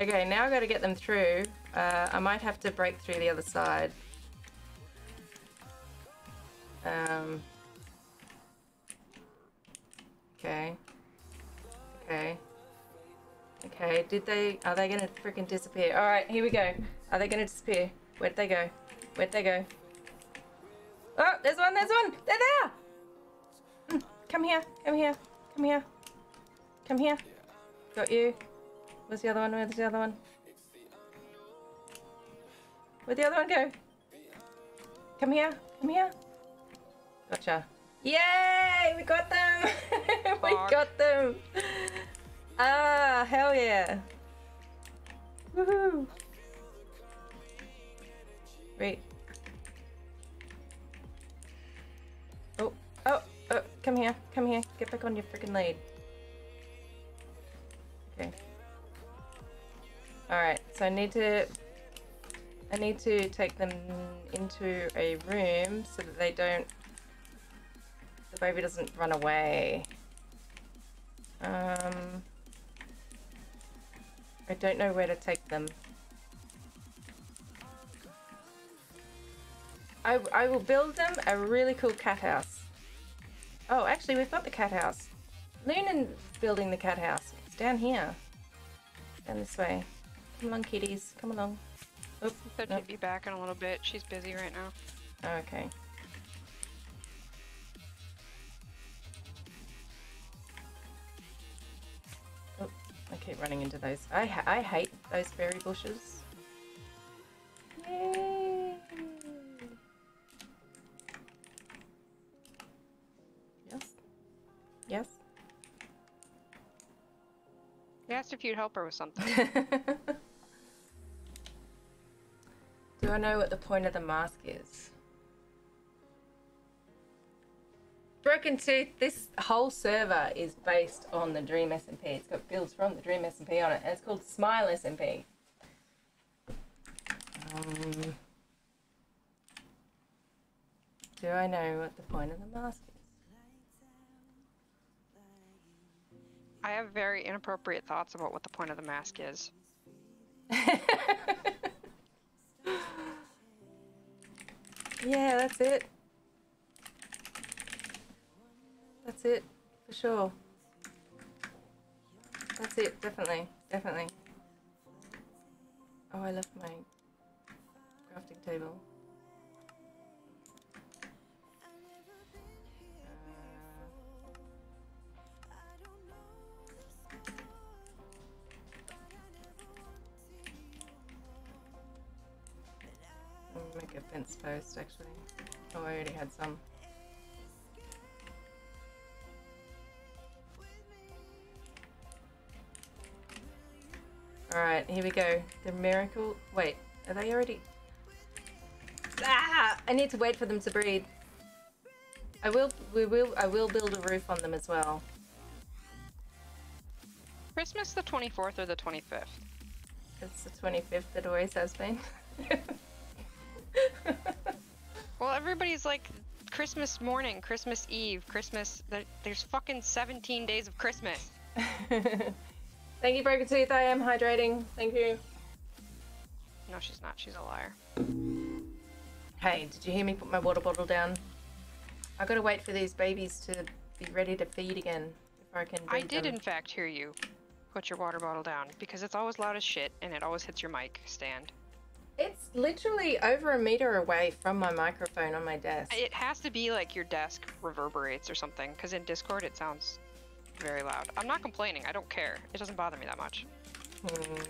okay, now I gotta get them through. Uh, I might have to break through the other side. Um. Okay. Okay. Okay, did they, are they gonna freaking disappear? Alright, here we go. Are they gonna disappear? Where'd they go? Where'd they go? Oh, there's one, there's one! They're there! Mm, Come here, come here, come here. Come here. Got you. Where's the other one? Where's the other one? Where'd the other one go? Come here. Come here. Gotcha. Yay! We got them! (laughs) we got them! Ah, hell yeah! Woohoo! Wait. Come here, come here. Get back on your freaking lead. Okay. Alright, so I need to I need to take them into a room so that they don't the baby doesn't run away. Um I don't know where to take them. I, I will build them a really cool cat house. Oh, actually, we've got the cat house. Lunan's building the cat house. It's down here. Down this way. Come along, kitties. Come along. Oop. Said Nope. she'd be back in a little bit. She's busy right now. Oh, okay. Oh, I keep running into those. I ha I hate those berry bushes. If you'd help her with something. (laughs) Do I know what the point of the mask is? Broken Tooth, this whole server is based on the Dream SMP. It's got builds from the Dream SMP on it, and it's called Smile SMP. Um, do I know what the point of the mask I have very inappropriate thoughts about what the point of the mask is. (laughs) yeah, that's it. That's it, for sure. That's it, definitely, definitely. Oh, I left my crafting table. A fence post actually. Oh, I already had some. Alright, here we go. The miracle. Wait, are they already. Ah! I need to wait for them to breed. I will. We will. I will build a roof on them as well. Christmas the 24th or the 25th? It's the 25th. It always has been. (laughs) Well, everybody's like Christmas morning, Christmas Eve, Christmas. There's fucking 17 days of Christmas. (laughs) Thank you, Broken Tooth. I am hydrating. Thank you. No, she's not. She's a liar. Hey, did you hear me put my water bottle down? I gotta wait for these babies to be ready to feed again before I can. I did, them. in fact, hear you put your water bottle down because it's always loud as shit and it always hits your mic stand. It's literally over a meter away from my microphone on my desk. It has to be like your desk reverberates or something because in Discord it sounds very loud. I'm not complaining. I don't care. It doesn't bother me that much. Hmm.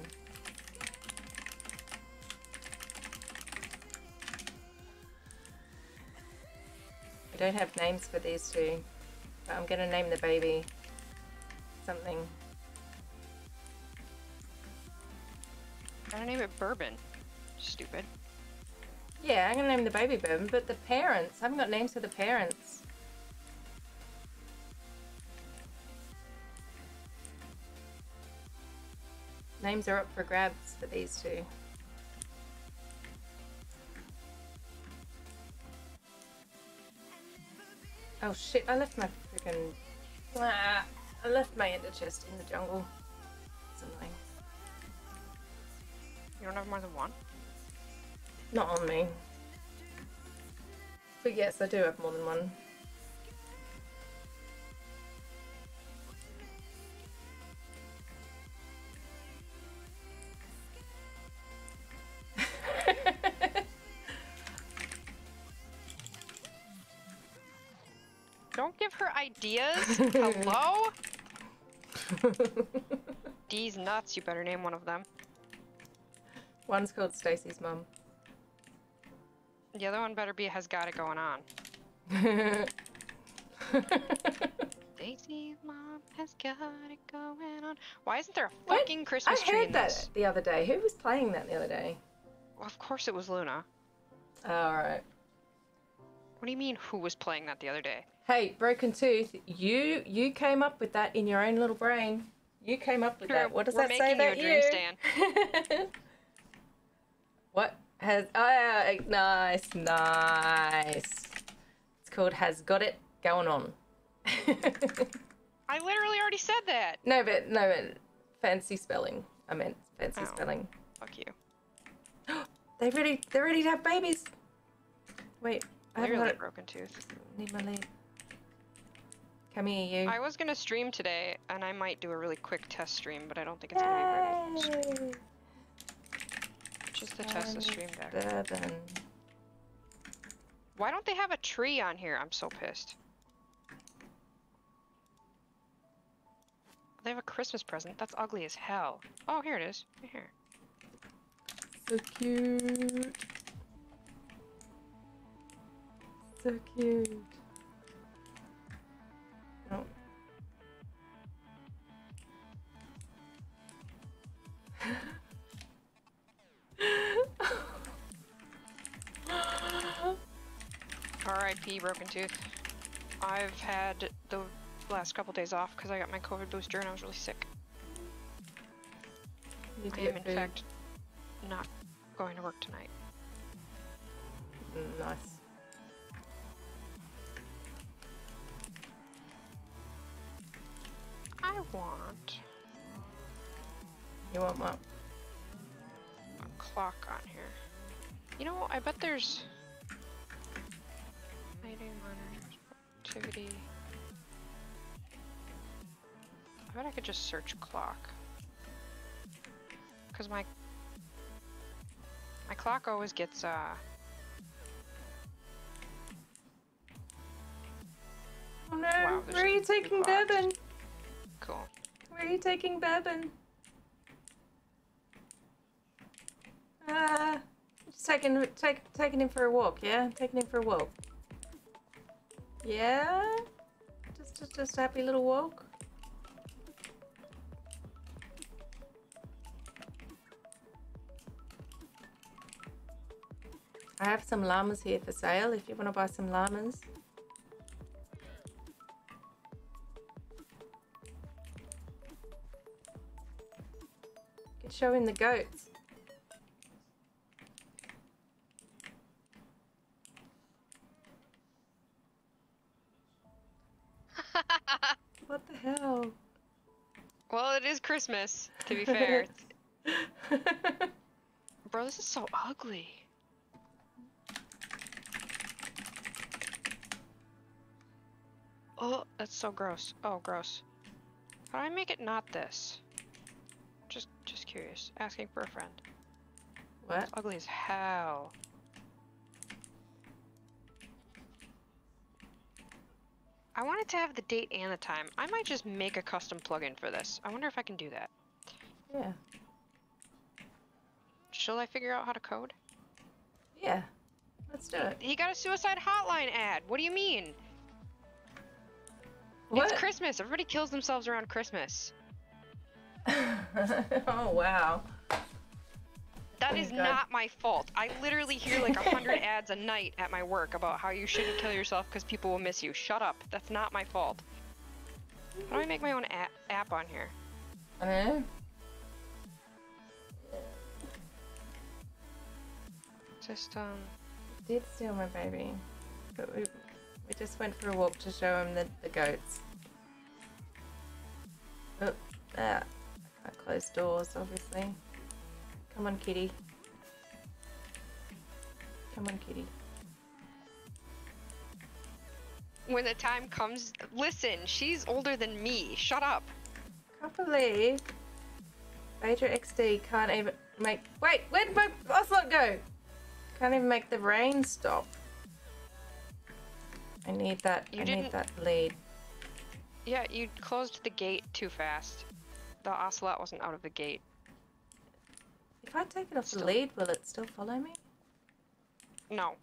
I don't have names for these two, but I'm gonna name the baby something. I'm gonna name it Bourbon. Stupid. Yeah, I'm gonna name the baby Boom, but the parents, I haven't got names for the parents. Names are up for grabs for these two. Oh shit, I left my freaking. Ah, I left my ender chest in the jungle. It's annoying. You don't have more than one? Not on me. But yes, I do have more than one. (laughs) Don't give her ideas. (laughs) Hello? These nuts. You better name one of them. One's called Stacy's mum. The other one better be has got it going on. (laughs) Daisy's mom has got it going on. Why isn't there a What? fucking I Christmas tree I heard that this? the other day. Who was playing that the other day? Well, of course it was Luna. Oh, Alright. What do you mean who was playing that the other day? Hey, Broken Tooth, you you came up with that in your own little brain. You came up with that. What does that say about dream you? what (laughs) has? Oh, nice, nice. It's called "Has Got It Going On." (laughs) I literally already said that. no, but no, but fancy spelling. I meant fancy Oh. spelling. Fuck you. (gasps) They ready? They're ready to have babies. Wait, I haven't got Literally broken tooth. Need my lead. Come here, you. I was gonna stream today, and I might do a really quick test stream, but I don't think it's gonna be ready. Just to test the stream deck. Bourbon. Why don't they have a tree on here? I'm so pissed. They have a Christmas present. That's ugly as hell. Oh, here it is. Right Here. So cute. So cute. R.I.P. Broken Tooth. I've had the last couple days off because I got my COVID booster and I was really sick. You I am in food. fact not going to work tonight. Mm, Nice. I want You want what? a clock on here. You know, I bet there's activity. I bet I could just search clock. Cause my my clock always gets uh Oh no! Wow, Where are you taking. Bourbon? cool. Where are you taking Bourbon? Uh, just taking take, taking him for a walk. Yeah, taking him for a walk. Yeah, just just just a happy little walk. I have some llamas here for sale if you want to buy some llamas. Could show him the goats. Christmas, to be fair. (laughs) Bro, this is so ugly. Oh, that's so gross. Oh, gross. How do I make it not this? Just, just curious. Asking for a friend. what? It's ugly as hell. I wanted to have the date and the time. I might just make a custom plugin for this. I wonder if I can do that. Yeah. Shall I figure out how to code? Yeah. Let's do it. He got a suicide hotline ad. What do you mean? What? It's Christmas. Everybody kills themselves around Christmas. (laughs) oh wow. That Oh, is God. not my fault. I literally hear like a hundred (laughs) ads a night at my work about how you shouldn't kill yourself because people will miss you. Shut up. That's not my fault. How do I make my own a- app on here? I know. System. Did steal my baby, but we we just went for a walk to show him the the goats. Oh, ah, I can't close doors, obviously. Come on, kitty. Come on, kitty. When the time comes, listen. She's older than me. Shut up. Can't believe Major XD can't even make. Wait, where did my ocelot go? Can't even make the rain stop. I need that. You I didn't- need that lead. Yeah, you closed the gate too fast. The ocelot wasn't out of the gate. If I take it off the lead, will it still follow me? No,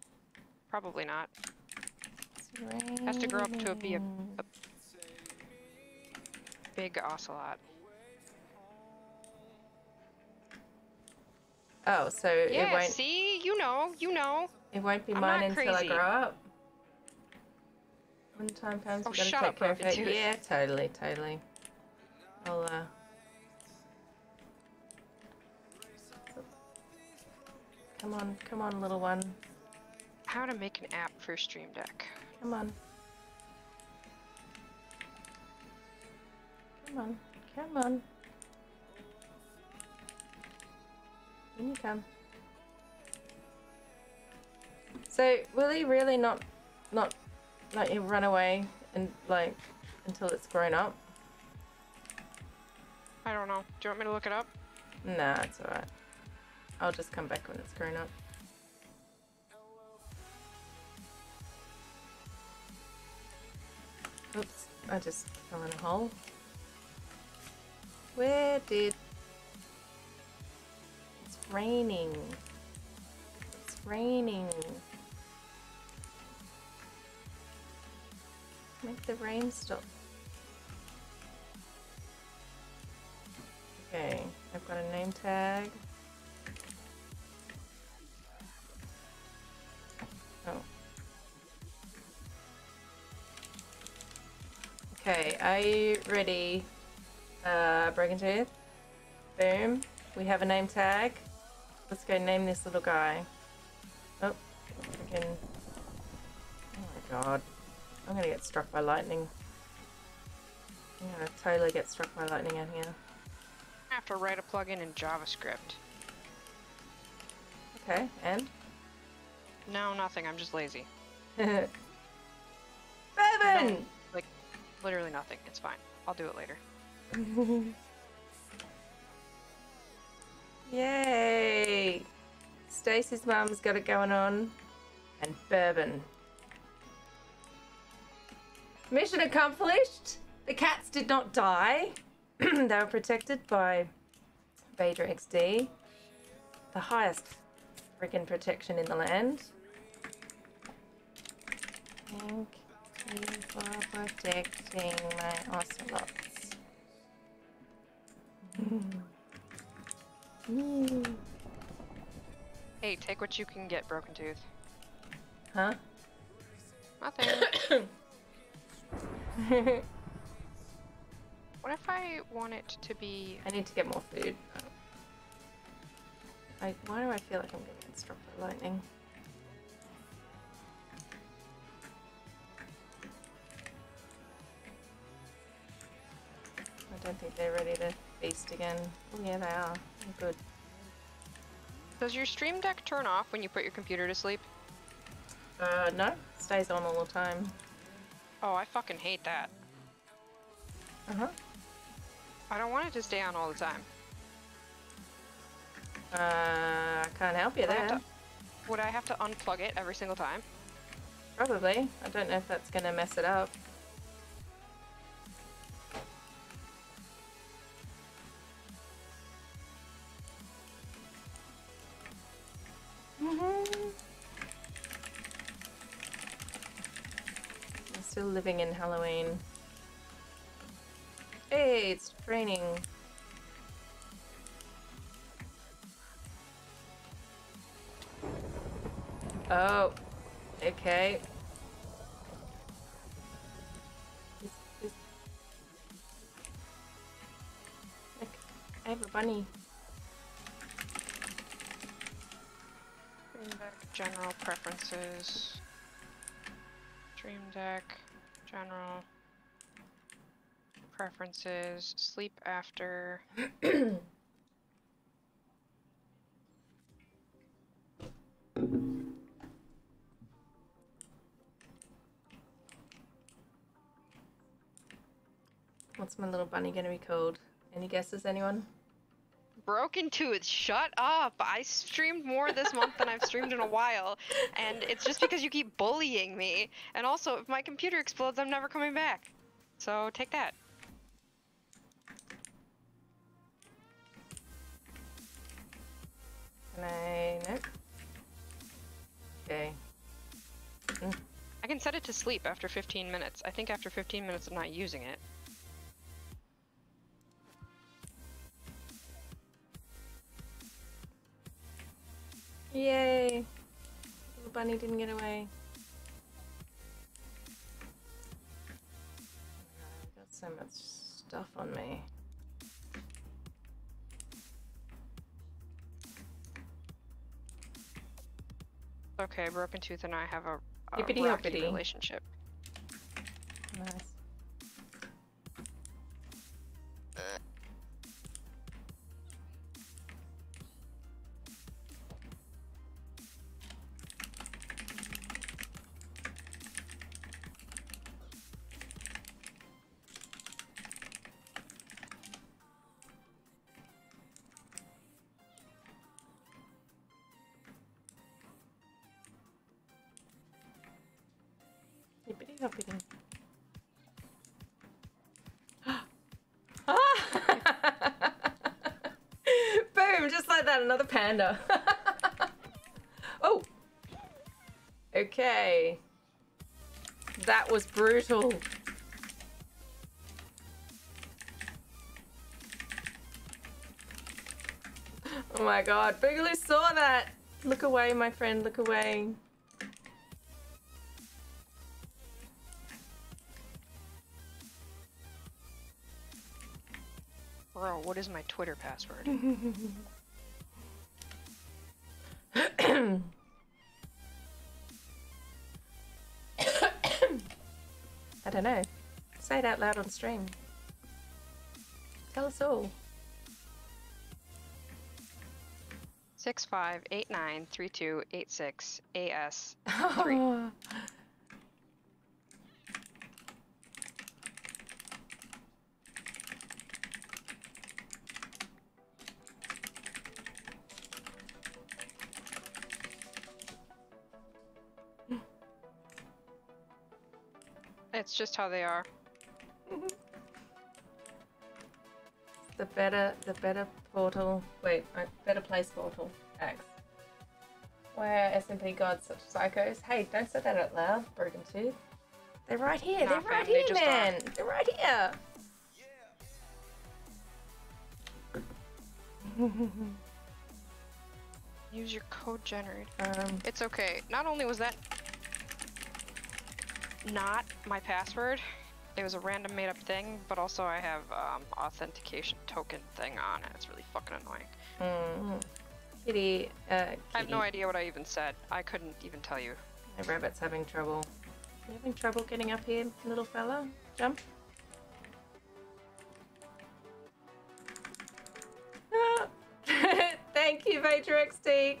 probably not. Has to grow up to be a- raining. Big ocelot. Oh, so it won't. see? You know, you know. It won't be I'm mine until I grow up. When the time comes, Oh, we gotta take up, care of it. Yeah, totally, totally. I'll uh. Come on, come on, little one. How to make an app for Stream Deck. Come on. Come on, come on. In you come. So, will he really not, not let you run away and like until it's grown up? I don't know. Do you want me to look it up? Nah, it's alright. I'll just come back when it's grown up. Oops, I just fell in a hole. Where did... It's raining. It's raining. Make the rain stop. Okay, I've got a name tag. Okay, are you ready? Uh, Broken Tooth? Boom. We have a name tag. Let's go name this little guy. Oh, freaking. Oh my god. I'm gonna get struck by lightning. I'm gonna totally get struck by lightning out here. I have to write a plugin in JavaScript. Okay, and? No, nothing. I'm just lazy. (laughs) Bevan! Literally nothing. It's fine. I'll do it later. (laughs) Yay! Stacy's mum's got it going on. And bourbon. Mission accomplished! The cats did not die. (clears throat) they were protected by Phaedra XD. The highest freaking protection in the land. Thank you for protecting my ocelots. Mm. Hey, take what you can get, Broken Tooth. Huh? Nothing. (coughs) (coughs) what if I want it to be... I need to get more food. I, why do I feel like I'm gonna struck by lightning? Don't think they're ready to feast again. Oh yeah, they are. Good. Does your stream deck turn off when you put your computer to sleep? Uh, no. Stays on all the time. Oh, I fucking hate that. Uh-huh. I don't want it to stay on all the time. Uh, I can't help you Would I there. to- Would I have to unplug it every single time? Probably. I don't know if that's gonna mess it up. Living in Halloween. Hey, it's raining. Oh, okay. Look, I have a bunny. Stream deck, general preferences. Stream deck, general preferences, sleep after. What's my little bunny gonna be called? Any guesses, anyone? Broken Tooth, shut up! I streamed more this month than I've streamed in a while, and it's just because you keep bullying me. And also, if my computer explodes, I'm never coming back. So take that. Can I? Nope. Okay. Hmm. I can set it to sleep after 15 minutes. I think after 15 minutes of not using it. Yay! Little bunny didn't get away. I got so much stuff on me. Okay, Broken Tooth and I have a, a rocky relationship. That, another panda. (laughs) oh! Okay. That was brutal. Oh my god, Boogaloo saw that! Look away, my friend, look away. Bro, what is my Twitter password? (laughs) it out loud on stream. Tell us all. Six five eight nine three two eight six AS (laughs) three. (laughs) It's just how they are. Better, the better portal. Wait, uh, better place portal. X. Why are SMP gods such psychos? Hey, don't say that out loud, Broken Tooth. They're right here. Nah, They're right they here, just are. man. They're right here. (laughs) Use your code generator. um, It's okay. Not only was that not my password, it was a random made up thing, but also I have um, authentication token thing on it. It's really fucking annoying. mm, kitty, uh, kitty. I have no idea what I even said. I couldn't even tell you. My rabbit's having trouble. You having trouble getting up here, little fella? Jump. Ah. (laughs) Thank you, XD,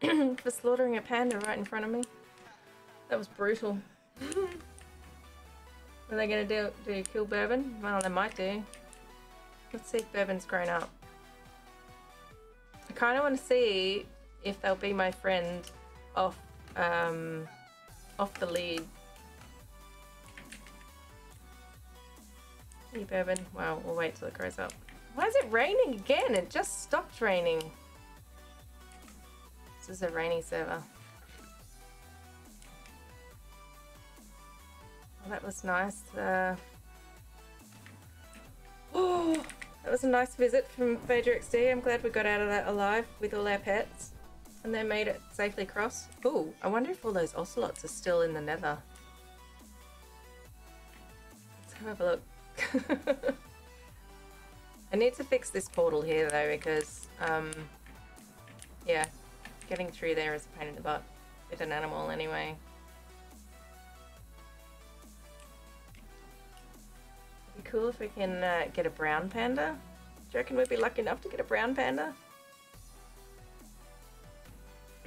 (clears throat) for slaughtering a panda right in front of me. That was brutal. (laughs) are they gonna do? Do you kill Bourbon? Well, they might do. Let's see if Bourbon's grown up. I kind of want to see if they'll be my friend off um, off the lead. Hey, Bourbon. Well, we'll wait till it grows up. Why is it raining again? It just stopped raining. This is a rainy server. That was nice. Uh... Oh, (gasps) that was a nice visit from Phaedra XD. I'm glad we got out of that alive with all our pets. And they made it safely across. Ooh, I wonder if all those ocelots are still in the nether. Let's have a look. (laughs) I need to fix this portal here though because, um, yeah, getting through there is a pain in the butt with an animal anyway. It'd be cool if we can uh, get a brown panda. Do you reckon we'd be lucky enough to get a brown panda?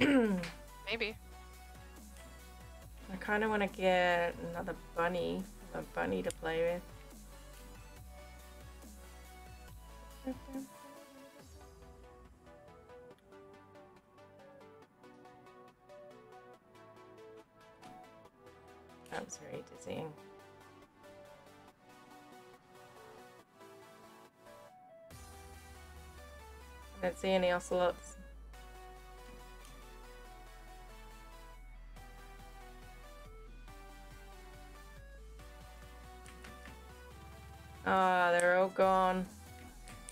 (clears throat) Maybe. I kind of want to get another bunny, a bunny to play with. That was very dizzying. I don't see any ocelots. Ah, they're all gone.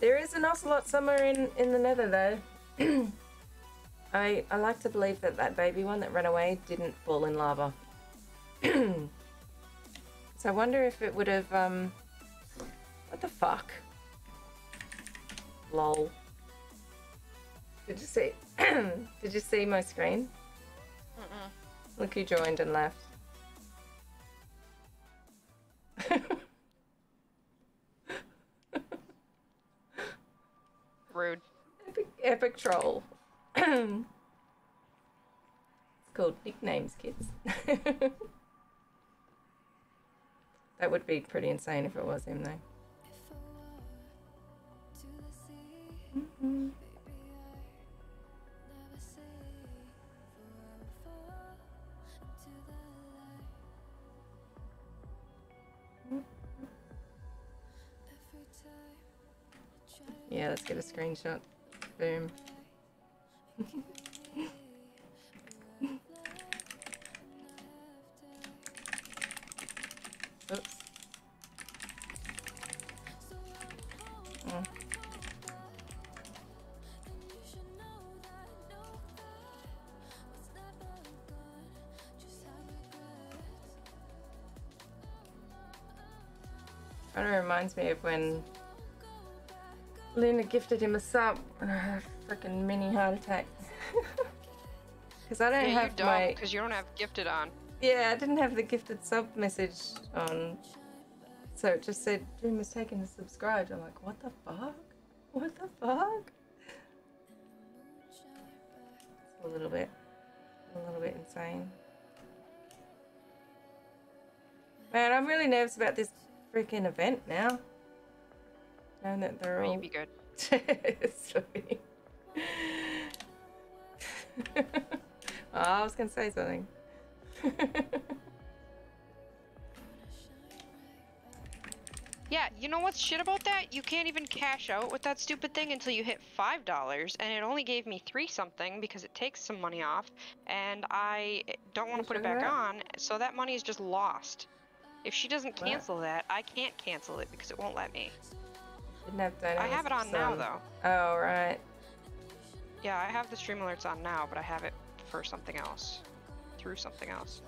There is an ocelot somewhere in, in the nether though. (clears throat) I, I like to believe that that baby one that ran away didn't fall in lava. (clears throat) so I wonder if it would have, um... What the fuck? Lol. Did you see... (clears throat) Did you see my screen? Mm-mm. Look who joined and left. (laughs) Rude. Epic, epic troll. (clears throat) it's called nicknames, kids. (laughs) that would be pretty insane if it was him, though. Mhm. Yeah, let's get a screenshot. Boom. (laughs) Oops. Mm. Oh. Kind of reminds me of when Luna gifted him a sub and I had a freaking mini heart attack. Because (laughs) I don't Yeah, you have don't, my. because you don't have gifted on. Yeah, I didn't have the gifted sub message on. So it just said, Dream has taken and subscribed. I'm like, what the fuck? What the fuck? It's a little bit, a little bit insane. Man, I'm really nervous about this freaking event now. Knowing that they're all. you'd be good. (laughs) Sorry. (laughs) oh, I was gonna say something. (laughs) Yeah, you know what's shit about that? You can't even cash out with that stupid thing until you hit five dollars, and it only gave me three something because it takes some money off, and I don't want to put it back out. on, so that money is just lost. If she doesn't What? cancel that, I can't cancel it because it won't let me. Didn't have I have it on now though. Oh right. Yeah, I have the stream alerts on now, but I have it for something else, through something else.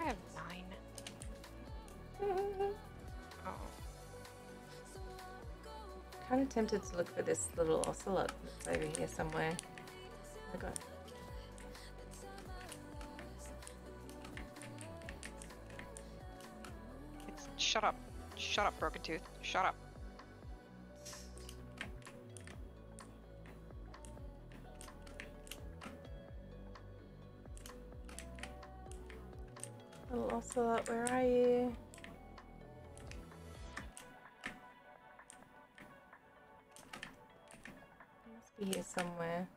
I have nine. (laughs) Oh, Kind of tempted to look for this little ocelot that's over here somewhere. I got. it's shut up, shut up, broken tooth, shut up. Little ocelot, where are you? Must be here somewhere.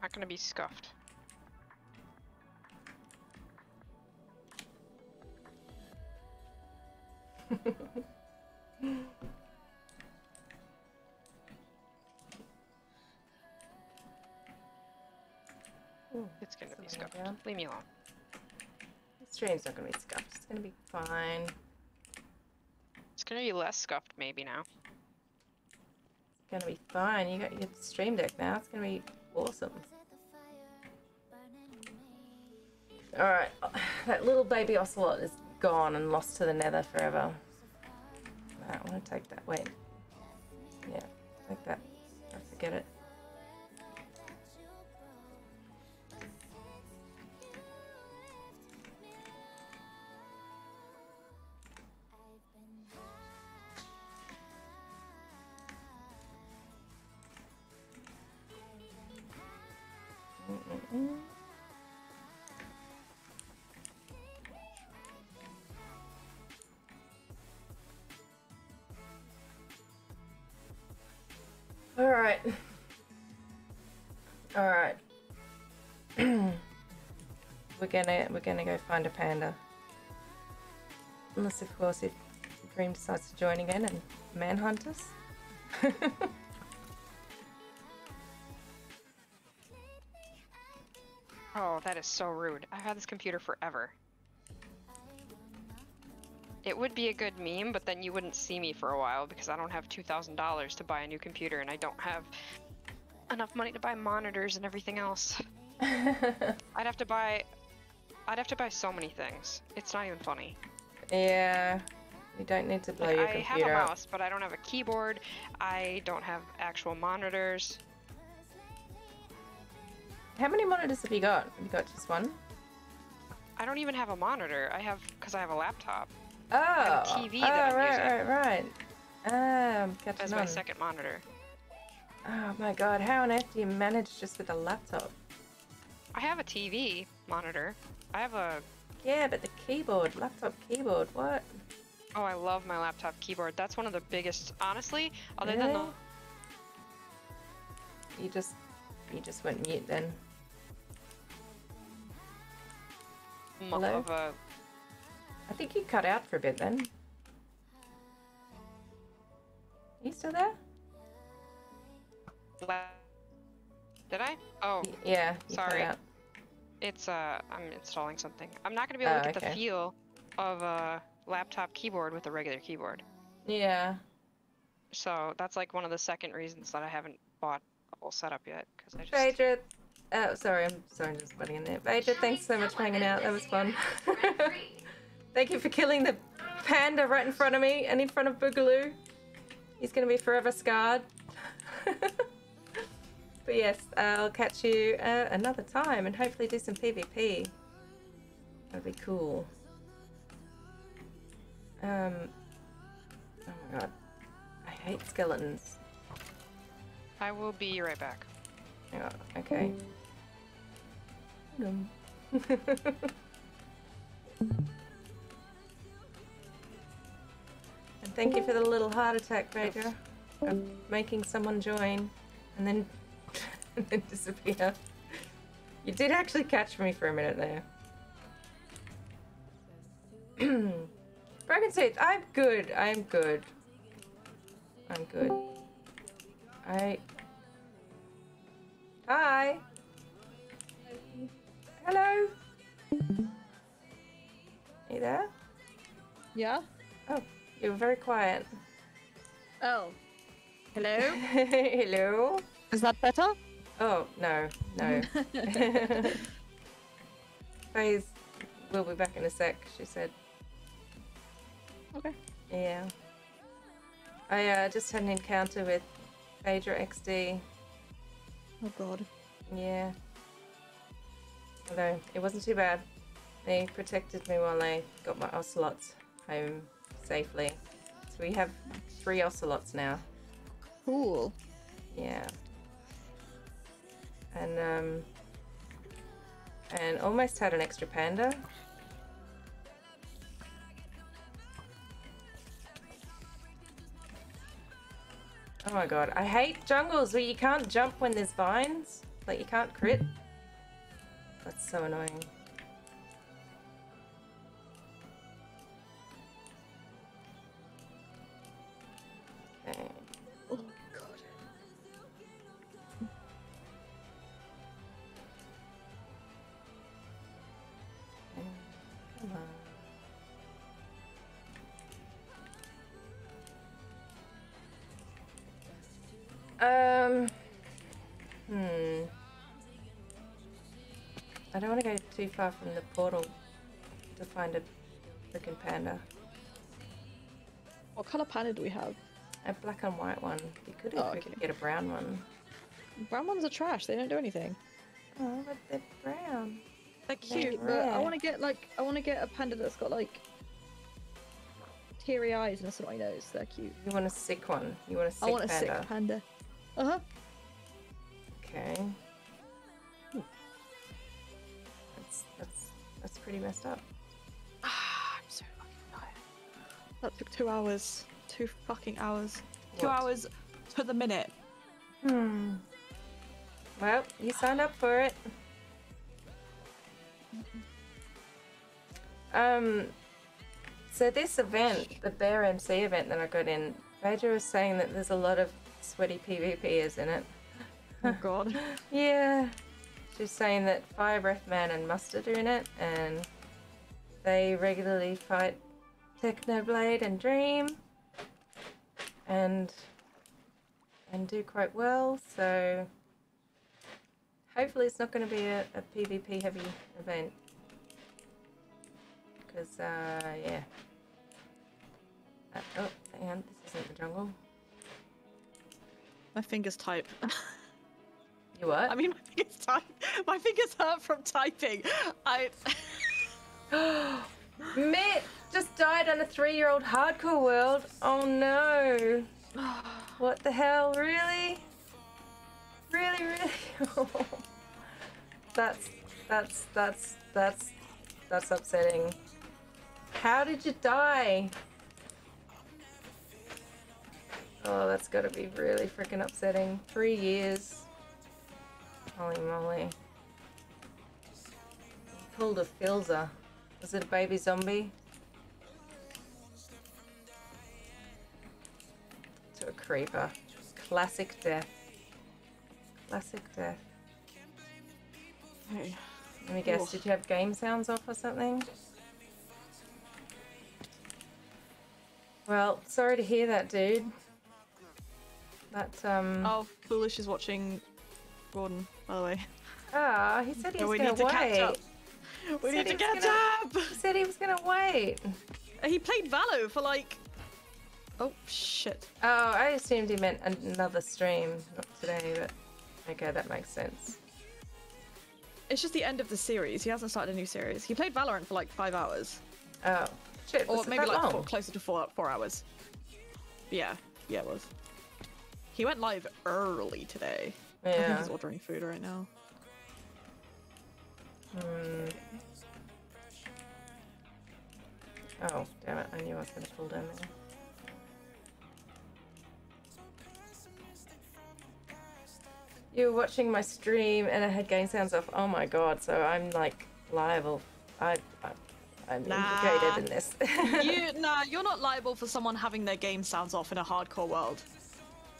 Not gonna be scuffed. (laughs) Ooh, It's gonna be scuffed. down. Leave me alone. This stream's not gonna be scuffed. It's gonna be fine. It's gonna be less scuffed maybe now. It's gonna be fine. You got your stream deck now. It's gonna be awesome. Alright, oh, (sighs) that little baby ocelot is gone and lost to the nether forever. Alright, I want to take that. Wait. Yeah, take that. I forget it. Gonna we're gonna go find a panda. Unless of course if Dream decides to join again and manhunt us. (laughs) Oh, that is so rude. I've had this computer forever. It would be a good meme, but then you wouldn't see me for a while because I don't have $2,000 to buy a new computer and I don't have enough money to buy monitors and everything else. (laughs) I'd have to buy I'd have to buy so many things. It's not even funny. yeah. You don't need to blow Like, your I have a computer up. mouse, but I don't have a keyboard. I don't have actual monitors. How many monitors have you got? Have you got just one? I don't even have a monitor. I have because I have a laptop Oh, a TV oh, that I'm right, using. right, right. Um, Catching as on. my second monitor. Oh my god, how on earth do you manage just with a laptop? I have a TV monitor. I have a Yeah, but the keyboard, laptop keyboard, what? Oh, I love my laptop keyboard. That's one of the biggest, honestly, other than the You just, you just went mute then. Hello? of a. I think you cut out for a bit then. Are you still there? Did I? Oh, Y- Yeah, Sorry. Cut out. it's uh, I'm installing something. I'm not gonna be able Oh, to get okay. the feel of a laptop keyboard with a regular keyboard. Yeah. So that's like one of the second reasons that I haven't bought a whole setup yet, because I just. Phaedra, oh, sorry, I'm sorry, I'm just butting in there. Phaedra, thanks so much for hanging out. That was fun. (laughs) Thank you for killing the panda right in front of me and in front of Boogaloo. He's gonna be forever scarred. (laughs) but yes, I'll catch you uh, another time and hopefully do some PvP. That'd be cool. Um. Oh my god, I hate skeletons. I will be right back. Yeah, okay. (laughs) And thank you for the little heart attack, Pedro. Of making someone join and then (laughs) and then disappear. You did actually catch me for a minute there. (clears throat) Broken Tooth, I'm good. I'm good. I'm good. I. Hi. Hello. you there? Yeah? Oh, you were very quiet. Oh. Hello? (laughs) Hello. Is that better? Oh no, no. (laughs) Faye's will be back in a sec. She said. Okay. Yeah. I uh, just had an encounter with Phaedra XD. Oh god. Yeah. Although it wasn't too bad. They protected me while I got my ocelots home safely. So we have three ocelots now. Cool. Yeah. And um and almost had an extra panda. Oh my god, I hate jungles where you can't jump when there's vines. Like you can't crit. That's so annoying. Um. Hmm. I don't want to go too far from the portal to find a freaking panda. What colour panda do we have? A black and white one. Good if Oh, we okay. could get a brown one. Brown ones are trash, they don't do anything. Oh, but they're brown. They're They're cute, but rare. I wanna get like I wanna get a panda that's got like teary eyes and a snotty nose. They're cute. You want a sick one? You want a sick panda. I want a panda? sick panda. Uh-huh. Okay. That's that's that's pretty messed up. Ah, I'm so fucking tired. That took two hours. Two fucking hours. Two hours to the minute. Hmm. Well, you signed up for it. Um. So this event, the Bear MC event that I got in, Phaedra was saying that there's a lot of sweaty PvP is in it. Oh god. (laughs) Yeah. She's saying that Fire Breath Man and Mustard are in it, and they regularly fight Technoblade and Dream, and and do quite well. So hopefully it's not going to be a, a PvP heavy event, because uh, yeah. Uh, oh, hang on, this isn't the jungle. My fingers type. (laughs) You what? I mean, my fingers type. My fingers hurt from typing. I. (gasps) Mitt just died on a three-year-old hardcore world. Oh no! (sighs) What the hell? Really? Really, really? (laughs) that's that's that's that's that's upsetting. How did you die? Oh, that's gotta be really freaking upsetting. Three years. Holy moly. Pulled a Philza. Was it a baby zombie? To a creeper. Classic death. Classic death. Hey. Let me guess, Oof. did you have game sounds off or something? Well, sorry to hear that, dude. That, um... Oh, Foolish is watching Gordon, by the way. Ah, he said he was need to catch wait. up. We Said need to catch up! He said he was gonna wait. He played Valo for like. Oh shit. Oh, I assumed he meant another stream, not today, but okay, that makes sense. It's just the end of the series. He hasn't started a new series. He played Valorant for like five hours, Oh, shit, or was maybe like four, closer to four four hours. Yeah, yeah, it was. He went live early today. Yeah. I think he's ordering food right now. Hmm. Oh, damn it, I knew I was gonna pull down there. You were watching my stream and I had game sounds off. Oh my god, so I'm like liable. I, I I'm Nah. implicated in this. (laughs) you nah, you're not liable for someone having their game sounds off in a hardcore world.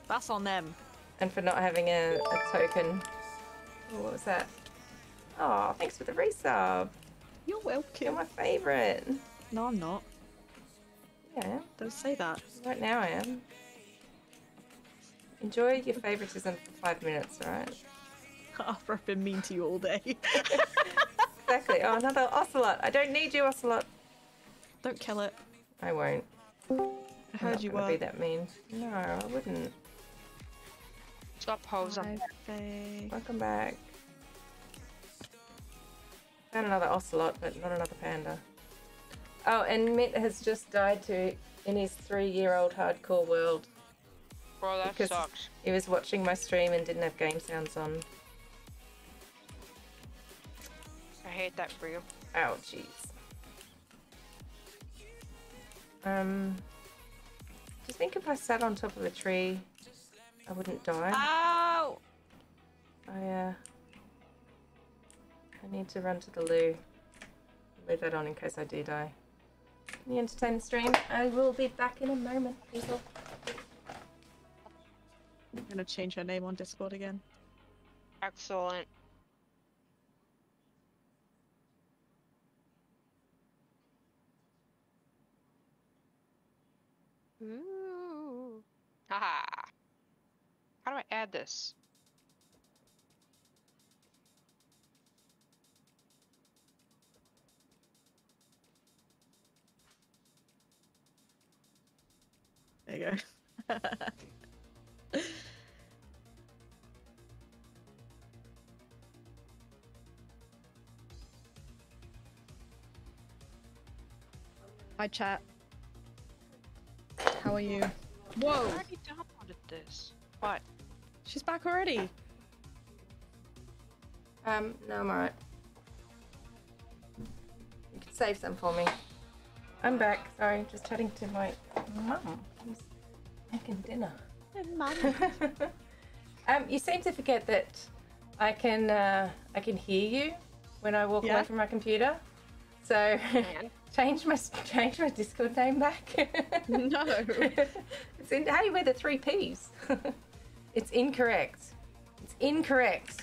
That's on them. and for not having a, a token. Oh, what was that? Oh, thanks for the resub. You're welcome. You're my favourite. No, I'm not. Yeah, Don't say that. right now I am. Enjoy your favoritism for five minutes, alright? (laughs) After I've been mean to you all day. (laughs) Exactly. Oh, another ocelot. I don't need you, ocelot. Don't kill it. I won't. I I'm heard not you gonna were. be that mean. No, I wouldn't. Stop posing. Hi, Faye. Welcome back. Found another ocelot, but not another panda. Oh, and Mitt has just died to in his three-year-old hardcore world. Bro, that Because- sucks. He was watching my stream and didn't have game sounds on. I hate that for you. Oh, jeez. Um, do you think if I sat on top of a tree, I wouldn't die? Ow! I, uh, I need to run to the loo. Leave that on in case I do die. Can you entertain the stream? I will be back in a moment, people. I'm gonna change her name on Discord again. Excellent. Ooh. Haha. How do I add this? There you go. (laughs) Hi, chat. How are you? Whoa! I Whoa! already downloaded this. What? She's back already. Um, no, I'm alright. You can save some for me. I'm back. Sorry, just chatting to my mum. Who's making dinner. (laughs) um, you seem to forget that I can uh, I can hear you when I walk Yeah. away from my computer. So (laughs) change my change my Discord name back. (laughs) No. it's in, how do you wear the three P's? It's incorrect. It's incorrect.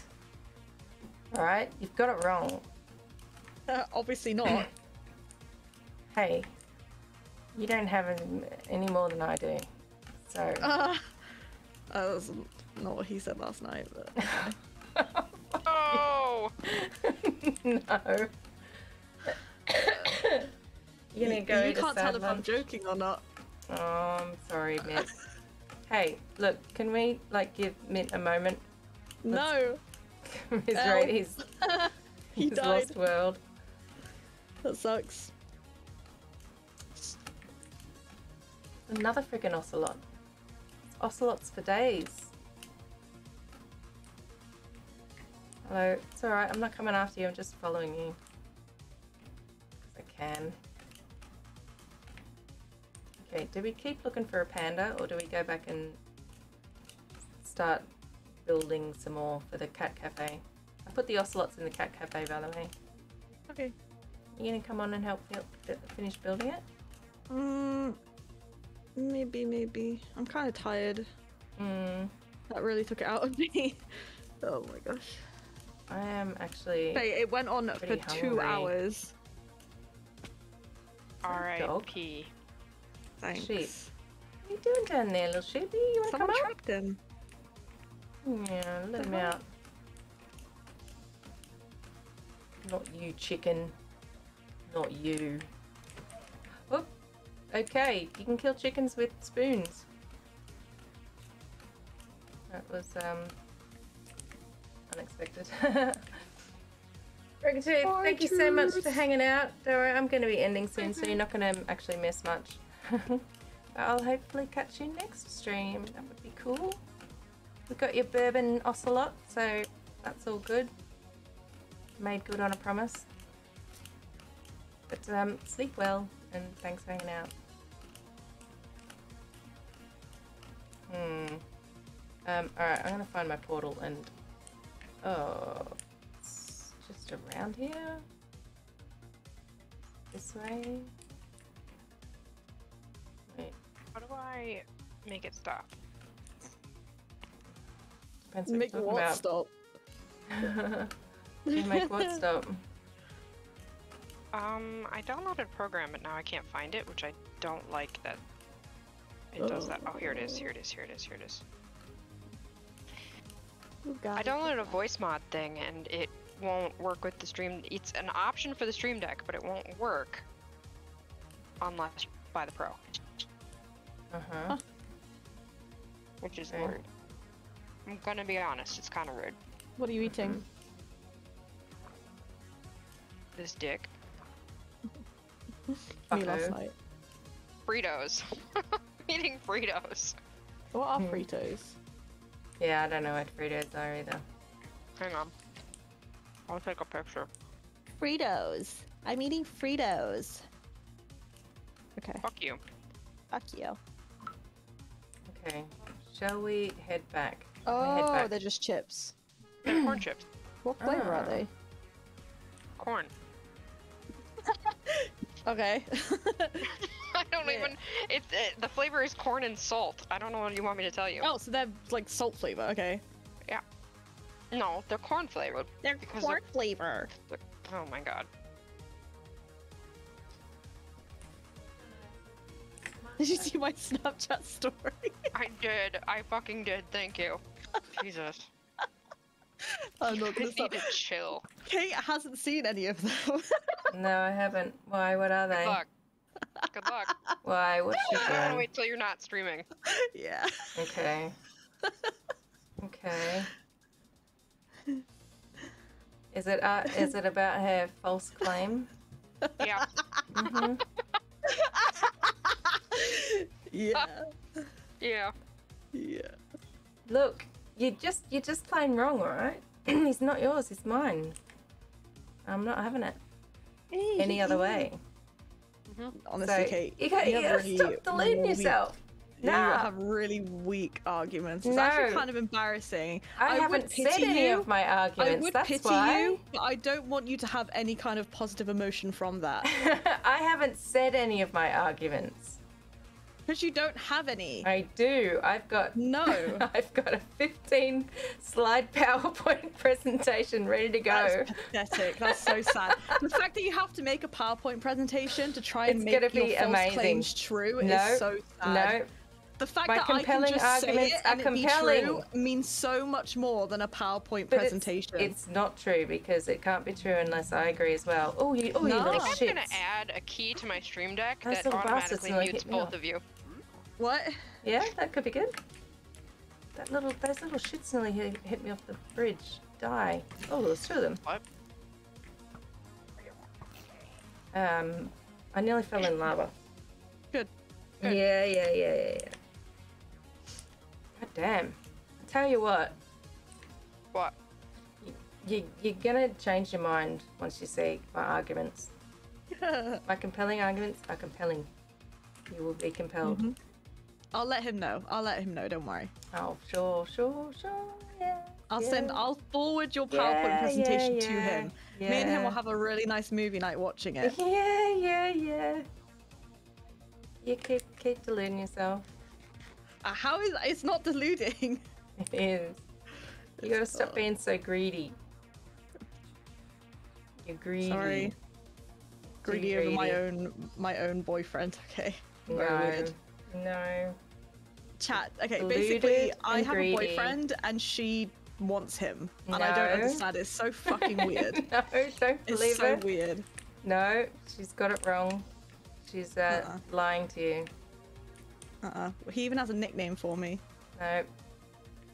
All right, you've got it wrong. Uh, Obviously not. (coughs) Hey, you don't have any- any more than I do. So Uh, that was not what he said last night, but. Oh! (laughs) no. (coughs) You're gonna you, go you to can't tell if I'm joking or not. Oh, I'm sorry, Mint. Hey, look, can we like give Mint a moment? No, Commiserate Ow. his, he his died. lost world. That sucks. Another freaking ocelot. It's ocelots for days. Hello, it's alright, I'm not coming after you, I'm just following you. I can. Okay, do we keep looking for a panda or do we go back and start building some more for the cat cafe? I put the ocelots in the cat cafe, by the way. Okay. You gonna come on and help build, finish building it? Mm, maybe, maybe. I'm kind of tired. Hmm. That really took it out of (laughs) me. oh my gosh. I am actually. Hey, it went on for Pretty two hours. dog? R.I.P. Thanks. Sheep. What are you doing down there, little sheepy? You wanna Someone come trapped him. out? Yeah, let him out. Not you, chicken. Not you. Whoop. Okay, you can kill chickens with spoons. That was um unexpected. (laughs) Rigatooth, thank you so much for hanging out. Dora, I'm going to be ending soon, so you're not going to actually miss much. I'll hopefully catch you next stream. That would be cool. We've got your bourbon ocelot, so that's all good. Made good on a promise. But um, sleep well, and thanks for hanging out. Hmm. Um, alright, I'm gonna find my portal and. Oh. It's just around here? This way? Wait, How do I make it stop? depends what Make what talking stop? (laughs) you make what stop? Um, I downloaded a program, but now I can't find it, which I don't like that it does that. Oh, here it is, here it is, here it is, here it is. I downloaded a voice mod thing, and it won't work with the stream. It's an option for the Stream Deck, but it won't work unless you buy the Pro, Uh huh. which is Okay. rude. I'm gonna be honest, it's kind of rude. What are you eating? This dick. (laughs) Me last Uh-oh. night. Fritos. (laughs) Eating Fritos. What are Hmm. Fritos? Yeah, I don't know what Fritos are either. Hang on. I'll take a picture. Fritos. I'm eating Fritos. Okay, Fuck you. fuck you. Okay. Shall we head back? Gonna head Oh, back. they're just chips. They're corn (clears throat) chips. What flavor are they? Corn. (laughs) Okay. (laughs) I don't Yeah. even. It's it, the flavor is corn and salt. I don't know what you want me to tell you. oh, so they're like salt flavor. Okay. Yeah. No, they're corn flavored. They're Because they're- corn flavor. Oh my god. (laughs) Did you see my Snapchat story? (laughs) I did. I fucking did. Thank you. (laughs) Jesus. I'm not gonna need stop. to chill. Kate hasn't seen any of them. No, I haven't. Why? What are Good they? luck. Good luck. Why? What's she I'm gonna doing? wait till you're not streaming. yeah. Okay. Okay. Is it uh, is it about her false claim? Yeah. hmm yeah. (laughs) Yeah. Yeah. Look, you just you're just plain wrong, all right? (clears throat) it's not yours. it's mine. I'm not having it any other way. Honestly, So, Kate, you gotta, you have gotta really stop deluding weak- yourself. You Nah. have really weak arguments. It's actually kind of embarrassing. I, would haven't pity said any you. of my arguments. I would That's pity why. you, but I don't want you to have any kind of positive emotion from that. (laughs) I haven't said any of my arguments. Because you don't have any. I do. I've got No. (laughs) I've got a 15 slide PowerPoint (laughs) presentation ready to go. That's pathetic. That's so sad. the fact that you have to make a PowerPoint presentation to try and It's make your be false amazing. claims true No, is so sad. No, The fact My that I can compelling just say arguments it are and it be compelling. true means so much more than a PowerPoint but presentation. It's, it's not true because it can't be true unless I agree as well. Oh, you, oh, you No. I little think I'm gonna add a key to my stream deck Those that little bastards automatically nearly mutes both off. of you. what? Yeah, that could be good. That little, those little shits nearly hit, hit me off the bridge. Die. Oh, there's two of them. What? Um, I nearly fell in lava. Good. Good. Yeah, yeah, yeah, yeah, yeah. God damn. I tell you what, What? you, you're gonna change your mind once you see my arguments. (laughs) My compelling arguments are compelling. You will be compelled. Mhm. I'll let him know. I'll let him know. Don't worry. Oh, sure, sure, sure, yeah. I'll yeah. send. I'll forward your Yeah, PowerPoint presentation yeah, to yeah, him. Me and him will have a really nice movie night watching it. (laughs) Yeah, yeah, yeah. You keep keep deluding yourself. Uh, how is it's not deluding? (laughs) It is. You gotta stop being so greedy. You're greedy. Sorry. Too Greedy over my own my own boyfriend. (laughs) Okay. No. Very weird. No. Chat. Okay. Deluded basically, I have greedy. a boyfriend and she wants him, and I don't understand. It's so fucking (laughs) weird. no, don't believe it's so it. weird. No, she's got it wrong. She's uh, Uh-uh. lying to you. Uh-uh. He even has a nickname for me. No.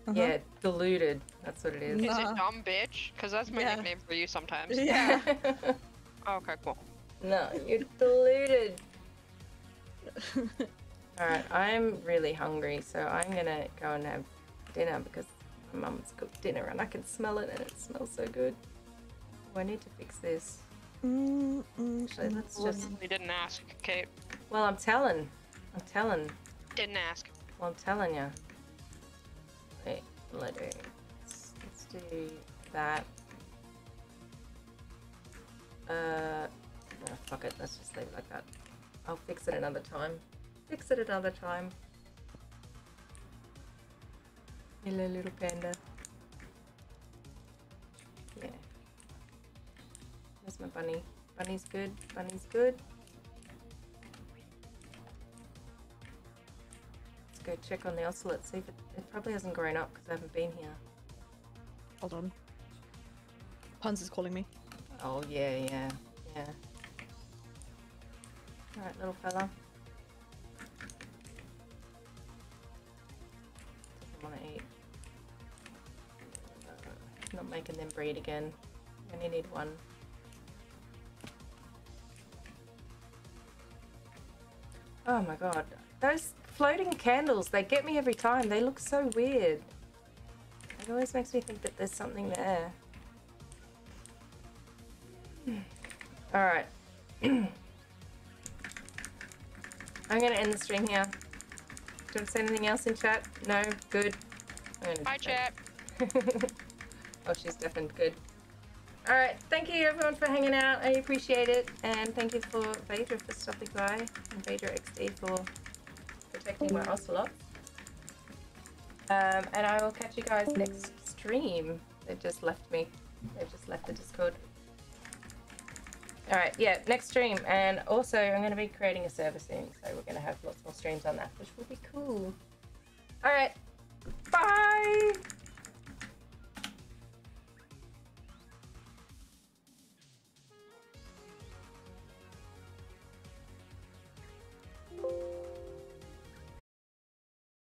Uh-huh. Yeah, deluded. That's what it is. Is Nah. it dumb bitch? Because that's my Yeah. nickname for you sometimes. Yeah. (laughs) (laughs) okay, cool. no, you're deluded. (laughs) Alright, I'm really hungry, so I'm gonna go and have dinner because my mum's cooked dinner and I can smell it and it smells so good. Oh, I need to fix this. Mm, mm, Actually, let's just. We didn't ask, Kate. Well, I'm telling. I'm telling. Didn't ask. Well, I'm telling you. Wait, let me. Let's, let's do that. Uh, no, fuck it. Let's just leave it like that. I'll fix it another time. Fix it another time. Hello, little panda. Yeah. Where's my bunny? Bunny's good. Bunny's good. Go check on the ocelot, see if it, it probably hasn't grown up because I haven't been here. Hold on. Puns is calling me. Oh, yeah, yeah, yeah. Alright, little fella. Doesn't want to eat. Uh, not making them breed again. Only need one. Oh my god. Those floating candles, they get me every time. They look so weird. It always makes me think that there's something there. Hmm. Alright. (clears throat) I'm gonna end the stream here. Do you want to say anything else in chat? No? Good. Hi, chat. (laughs) oh, she's deafened. Good. Alright, thank you everyone for hanging out. I appreciate it. And thank you for Phaedra for stopping by and Phaedra XD for my ocelot, Um, and I will catch you guys next stream. They just left me. They just left the Discord. All right, yeah, next stream. And also, I'm going to be creating a server soon, so we're going to have lots more streams on that, which will be cool. All right, bye!